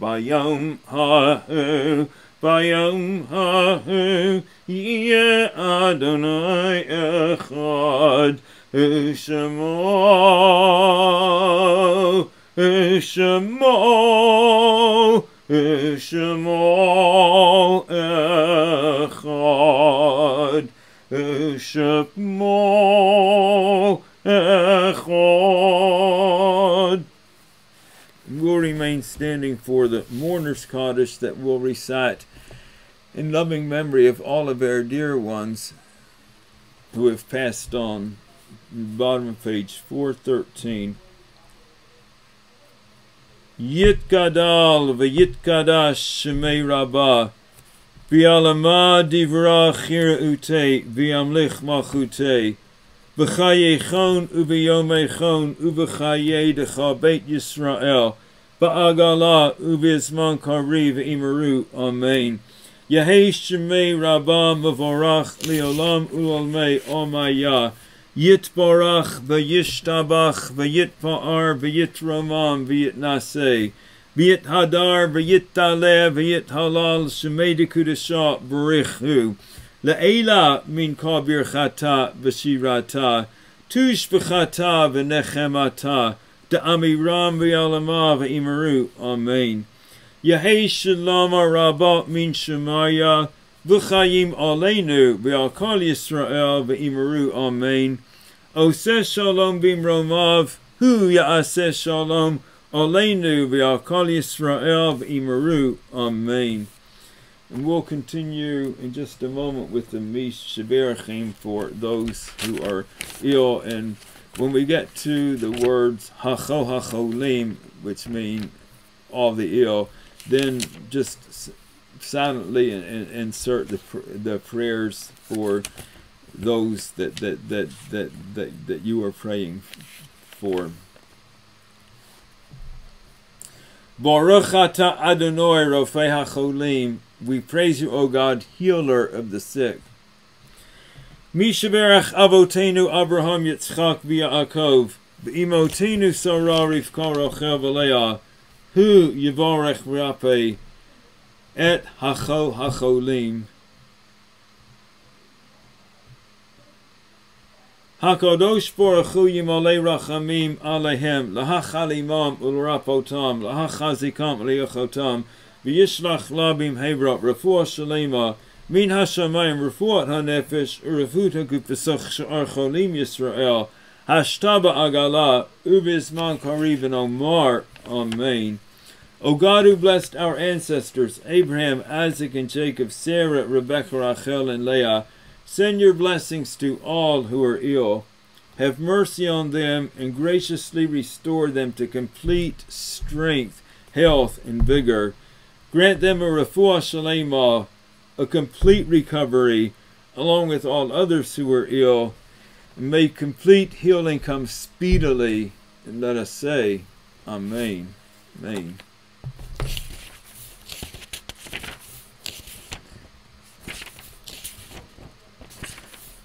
Bayom ha'u, Bayom ha'u, Yeh Adonai echad, Ushemo, Ushemo, Ushemo echad, Ushemo echad remain standing for the mourner's Kaddish that will recite in loving memory of all of our dear ones who have passed on. Bottom of page 413. Yit gadal v'yit kadash shemei rabbah v'alama divra chira ute v'amlich machute v'chayechon u'v'yomechon u'v'chayedecha beit Yisrael Ba'agala ubizman kariv imaru. Amen. Yehei shemei rabba leolam ulalmei omaya. Yit barach v'yishtabach v'yit pa'ar v'yit romam v'yit hadar v'yit taleh v'yit halal shemei dekudasha b'richu. Le'ela min kabir chata v'shirata. Tush b'chata v'nechemata. Amiram v'yalama v'imaru. Amen. Yehei shalom rabot min shemaya v'chayim aleinu v'alkal Yisrael v'imaru. Amen. Oseh shalom b'imromav hu ya'aseh shalom aleinu v'alkal Yisrael v'imaru. Amen. And we'll continue in just a moment with the Mish Sheberachim for those who are ill and when we get to the words hacho hacholim, which mean all the ill, then just silently insert the the prayers for those that that that that that, that you are praying for. Baruch ata Adonai rofei hacholim We praise you, O God, healer of the sick. Mishaberach Avotenu Abraham Yitzchak v'Yaakov B'imotenu Sarah Rivka Rachel v'Leah Hu Yivarech Rape Et Hacho Hacholim. HaKadosh Baruch Hu Yimalei Rachamim Alehem Lahachalimam Ulrapotam Lahachazikam Liachotam V'yishlach Labim Hebrot Refuah Shalema Min Hashamayim Refuat HaNefesh Urefut HaGupesach Sha'ar Cholim Yisrael Hashtaba Agala Ubizman Kariv and Omar Amen O God who blessed our ancestors Abraham, Isaac and Jacob, Sarah, Rebekah, Rachel and Leah Send your blessings to all who are ill. Have mercy on them and graciously restore them to complete strength, health, and vigor. Grant them a refuah shalema, a complete recovery, along with all others who are ill. May complete healing come speedily. And let us say, Amen. Amen.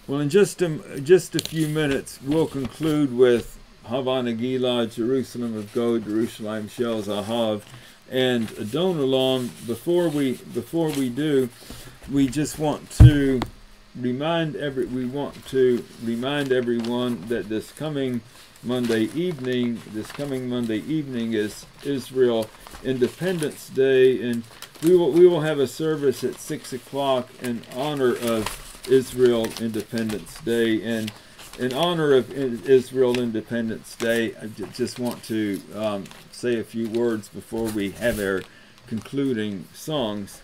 Well, in just a, just a few minutes, we'll conclude with Hava Nagila, Jerusalem of gold, Jerusalem Shel Zahav, and Adon Olam. Before we before we do, we just want to remind every we want to remind everyone that this coming Monday evening, this coming Monday evening is Israel Independence Day, and we will we will have a service at six o'clock in honor of Israel Independence Day. And in honor of Israel Independence Day, I just want to um, say a few words before we have our concluding songs.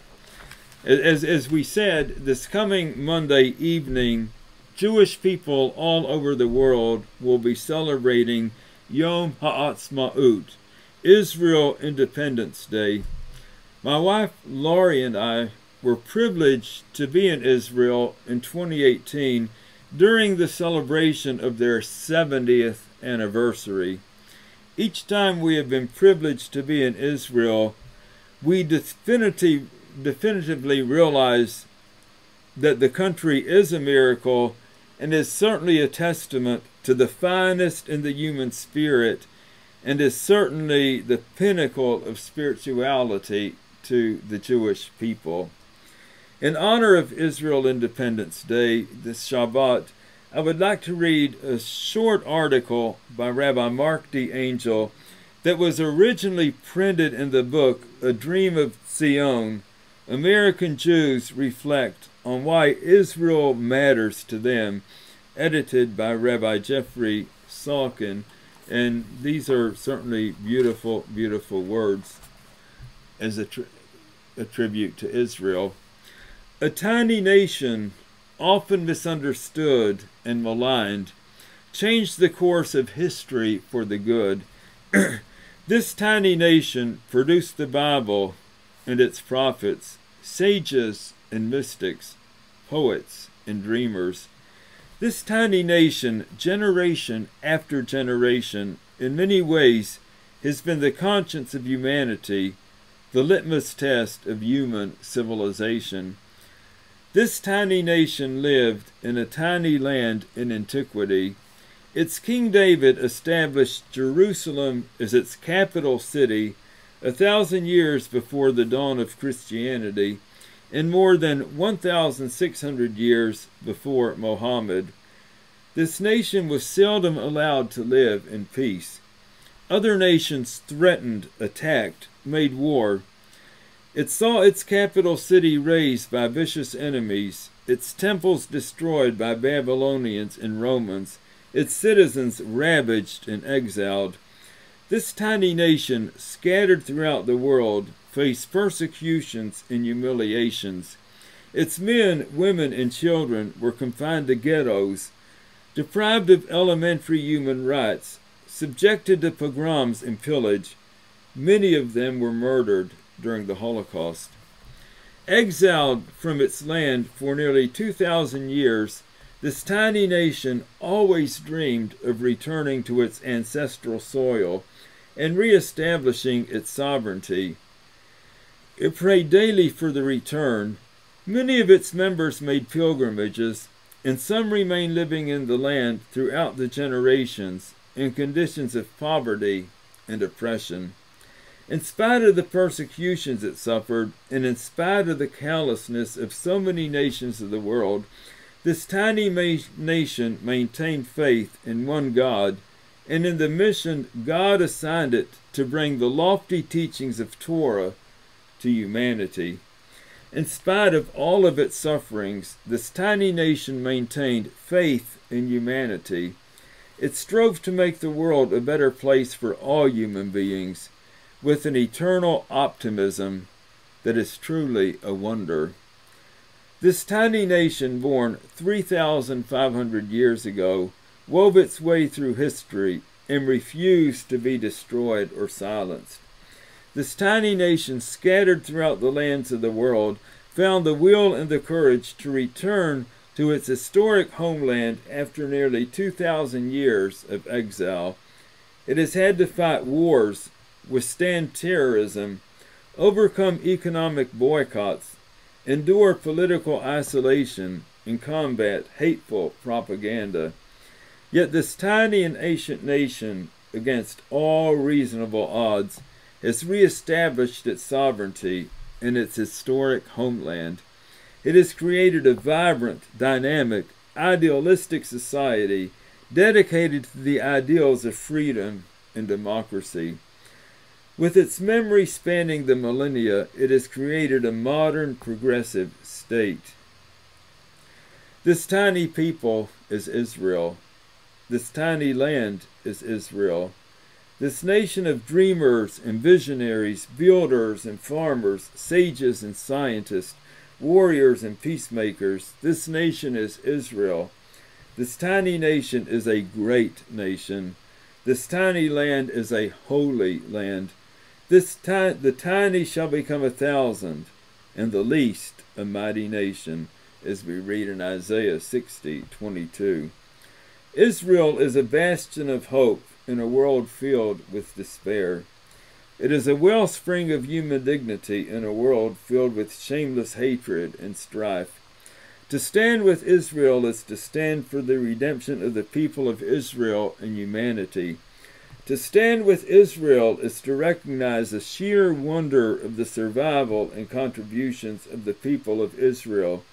As, as we said, this coming Monday evening, Jewish people all over the world will be celebrating Yom Ha'atzma'ut, Israel Independence Day. My wife Laurie and I were privileged to be in Israel in 2018 during the celebration of their 70th anniversary. Each time we have been privileged to be in Israel, we definitive, definitively realize that the country is a miracle and is certainly a testament to the finest in the human spirit and is certainly the pinnacle of spirituality to the Jewish people. In honor of Israel Independence Day, this Shabbat, I would like to read a short article by Rabbi Marc D. Angel that was originally printed in the book A Dream of Zion. American Jews reflect on why Israel matters to them, edited by Rabbi Jeffrey Salkin. And these are certainly beautiful, beautiful words as a, a tribute to Israel. A tiny nation, often misunderstood and maligned, changed the course of history for the good. this tiny nation produced the Bible and its prophets, sages and mystics, poets and dreamers. This tiny nation, generation after generation, in many ways has been the conscience of humanity, the litmus test of human civilization. This tiny nation lived in a tiny land in antiquity. Its King David established Jerusalem as its capital city a thousand years before the dawn of Christianity and more than 1,600 years before Mohammed. This nation was seldom allowed to live in peace. Other nations threatened, attacked, made war, it saw its capital city razed by vicious enemies, its temples destroyed by Babylonians and Romans, its citizens ravaged and exiled. This tiny nation, scattered throughout the world, faced persecutions and humiliations. Its men, women, and children were confined to ghettos, deprived of elementary human rights, subjected to pogroms and pillage. Many of them were murdered, during the Holocaust. Exiled from its land for nearly 2,000 years, this tiny nation always dreamed of returning to its ancestral soil and reestablishing its sovereignty. It prayed daily for the return. Many of its members made pilgrimages, and some remained living in the land throughout the generations in conditions of poverty and oppression. In spite of the persecutions it suffered, and in spite of the callousness of so many nations of the world, this tiny nation maintained faith in one God, and in the mission God assigned it to bring the lofty teachings of Torah to humanity. In spite of all of its sufferings, this tiny nation maintained faith in humanity. It strove to make the world a better place for all human beings with an eternal optimism that is truly a wonder. This tiny nation, born 3,500 years ago, wove its way through history and refused to be destroyed or silenced. This tiny nation, scattered throughout the lands of the world, found the will and the courage to return to its historic homeland after nearly 2,000 years of exile. It has had to fight wars withstand terrorism, overcome economic boycotts, endure political isolation, and combat hateful propaganda. Yet this tiny and ancient nation, against all reasonable odds, has reestablished its sovereignty in its historic homeland. It has created a vibrant, dynamic, idealistic society dedicated to the ideals of freedom and democracy. With its memory spanning the millennia, it has created a modern progressive state. This tiny people is Israel. This tiny land is Israel. This nation of dreamers and visionaries, builders and farmers, sages and scientists, warriors and peacemakers, this nation is Israel. This tiny nation is a great nation. This tiny land is a holy land. This time the tiny shall become a thousand, and the least a mighty nation, as we read in Isaiah 60, 22. Israel is a bastion of hope in a world filled with despair. It is a wellspring of human dignity in a world filled with shameless hatred and strife. To stand with Israel is to stand for the redemption of the people of Israel and humanity. To stand with Israel is to recognize the sheer wonder of the survival and contributions of the people of Israel.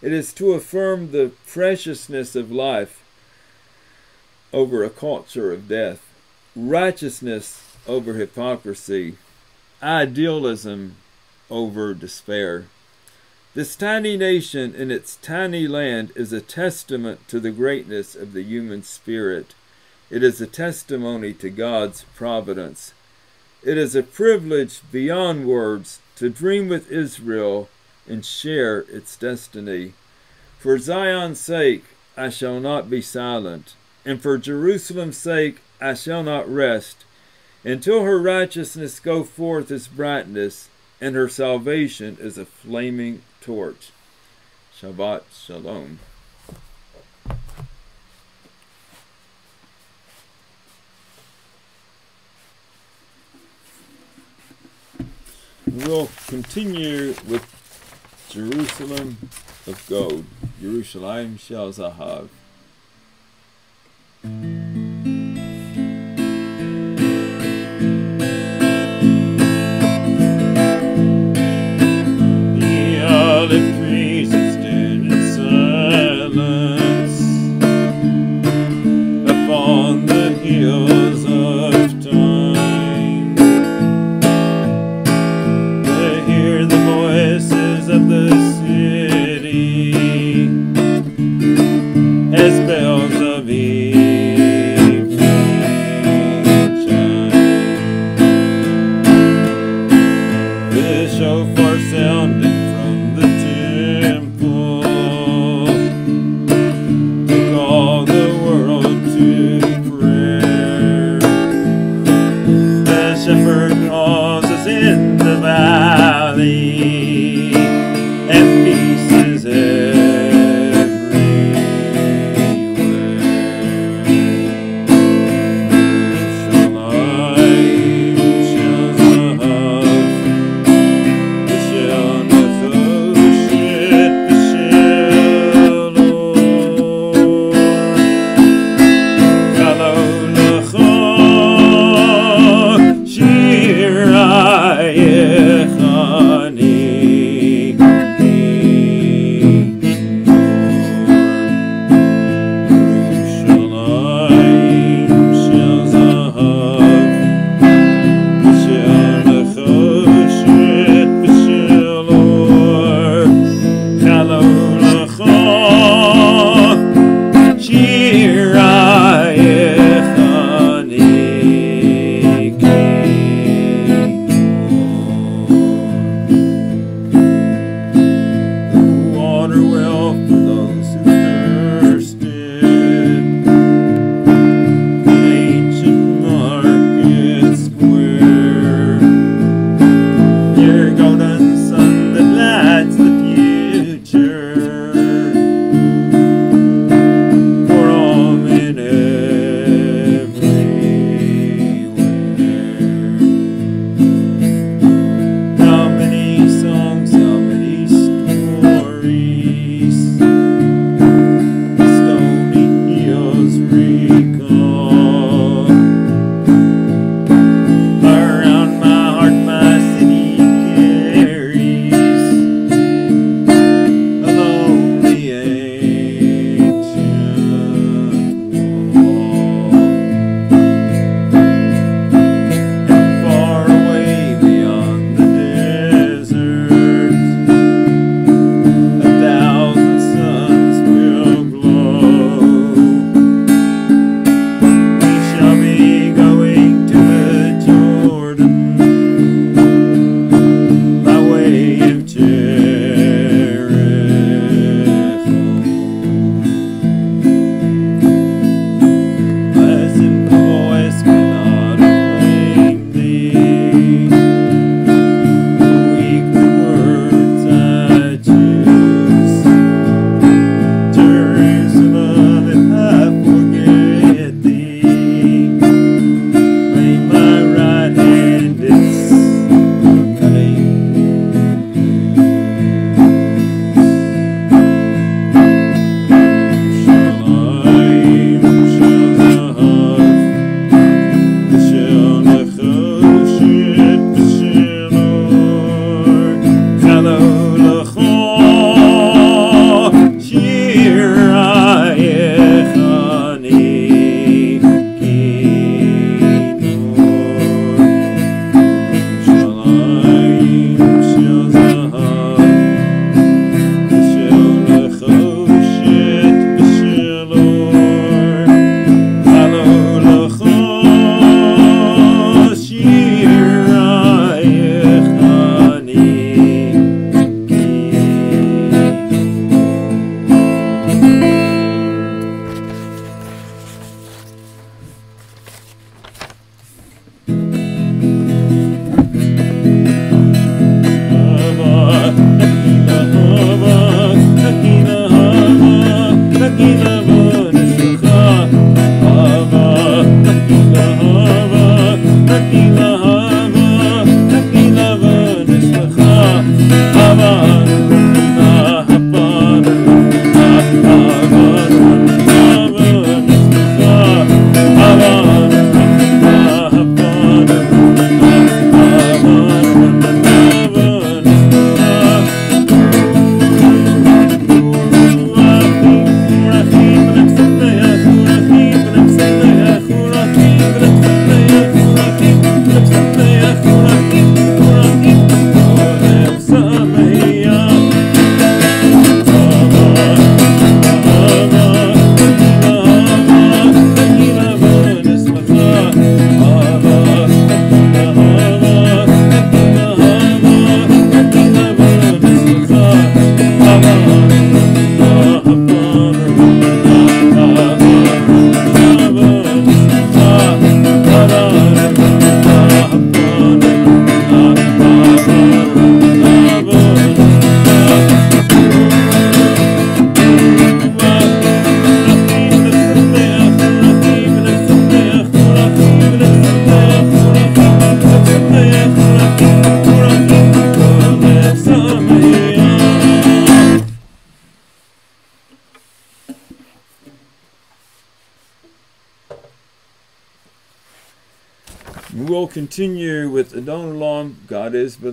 It is to affirm the preciousness of life over a culture of death, righteousness over hypocrisy, idealism over despair. This tiny nation in its tiny land is a testament to the greatness of the human spirit. It is a testimony to God's providence. It is a privilege beyond words to dream with Israel and share its destiny. For Zion's sake I shall not be silent, and for Jerusalem's sake I shall not rest, until her righteousness go forth as brightness, and her salvation as a flaming torch. Shabbat Shalom. We'll continue with Jerusalem of gold, Jerusalem shel Zahav.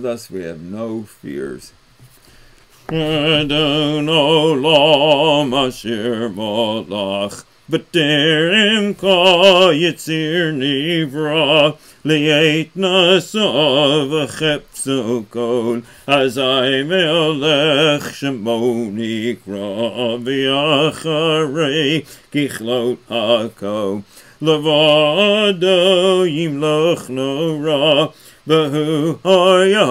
With us. We have no fears. Adon Olam Asher Malach B'terem Ka Yitzir Nivra Li'et Nasav Chepso Kol Azai Melech Shemo Nikra V'Acharei Kichlot HaKo Levado Yimloch Nora V'hu Haya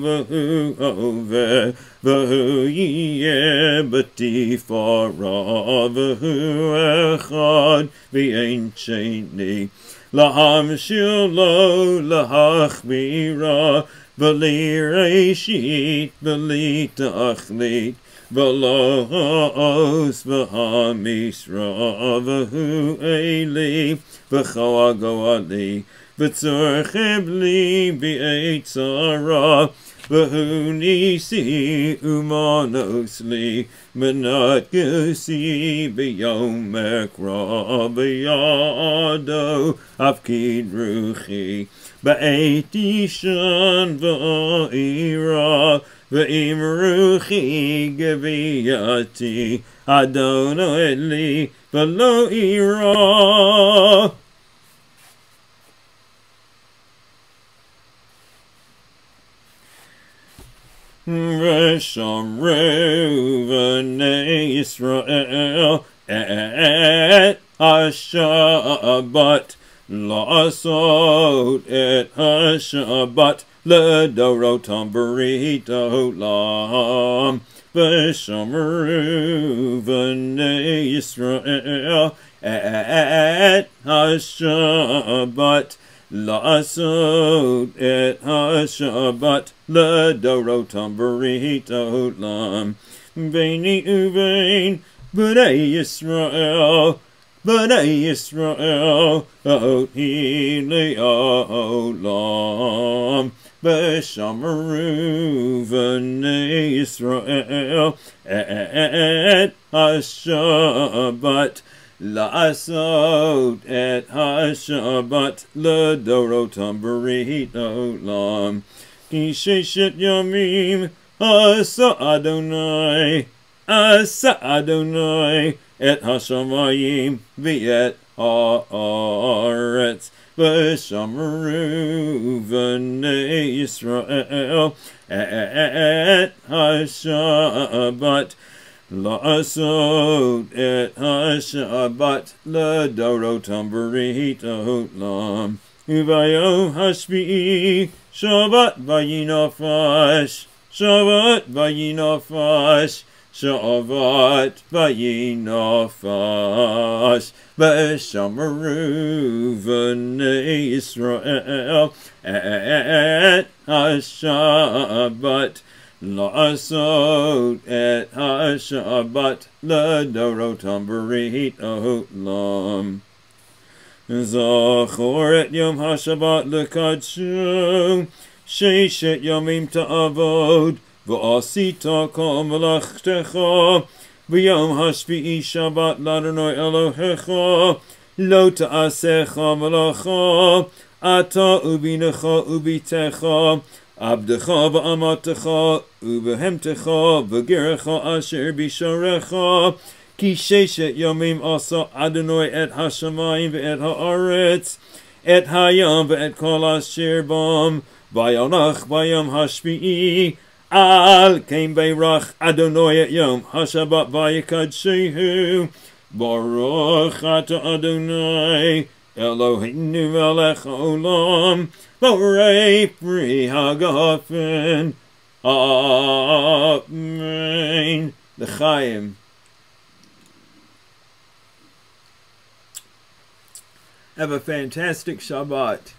V'hu Oveh V'hu yeh b'tifara V'hu echad v'ein sheni Lahamshir lo lahachmira V'li reishit v'li tachlit V'lo ha'os v'ha'misra V'hu eli v'choa goali V'tzorcheb li b'eit tzara V'hu nisi umanosli Menat gusi b'yom ekra B'yado afkid ruchi v'ira V'im ruchi geviyati Adonai li v'lo ira Reshamru v'nei Yisrael et ha-shabbat la'asot et ha-shabbat l'dorotam berit olam v'shamru v'nei Yisrael et ha-shabbat La'asot et ha-shabbat l'dorotam berit olam Veini uvein b'nei Yisrael b'nei Yisrael oti le'olam B'shamaru v'nei Yisrael et ha-shabbat La'asot et ha-shabbat l'dorotam berit olam Ki sheshet yamim asa Adonai asa Adonai et ha-shamayim v'et ha'aretz v'shamaru v'nei Yisrael et ha-shabbat La'asot et ha-shabbat l'dorotam berit olam Uvayom hashvi'i Shabbat vayinafash Shabbat vayinafash Shabbat. Vayinafash V'shamaru v'nei Yisrael et ha-shabbat La'asot et ha-shabbat l'dorotam berit olam. Zachor et yom ha-shabbat l'kadshu Sheshet yomim ta'avod V'asita kol melachtecha V'yom hashvi'i shabbat l'adonai Elohecha Lo ta'asecha melacha Ata ubinecha ubitecha Abdecha v'amatecha ubehemtecha v'gerecha asher bisharecha ki sheshet yomim asa Adonai et hashamayim ve'et haaretz et hayam ve'et kol asher bam v'yonach v'yom hashvi'i al kein beirach Adonai et yom. Hashabat v'yikadshehu Baruch ata Adonai. Eloheinu melech olam. Borei pri hagafen Amen. L'Chaim. Have a fantastic Shabbat.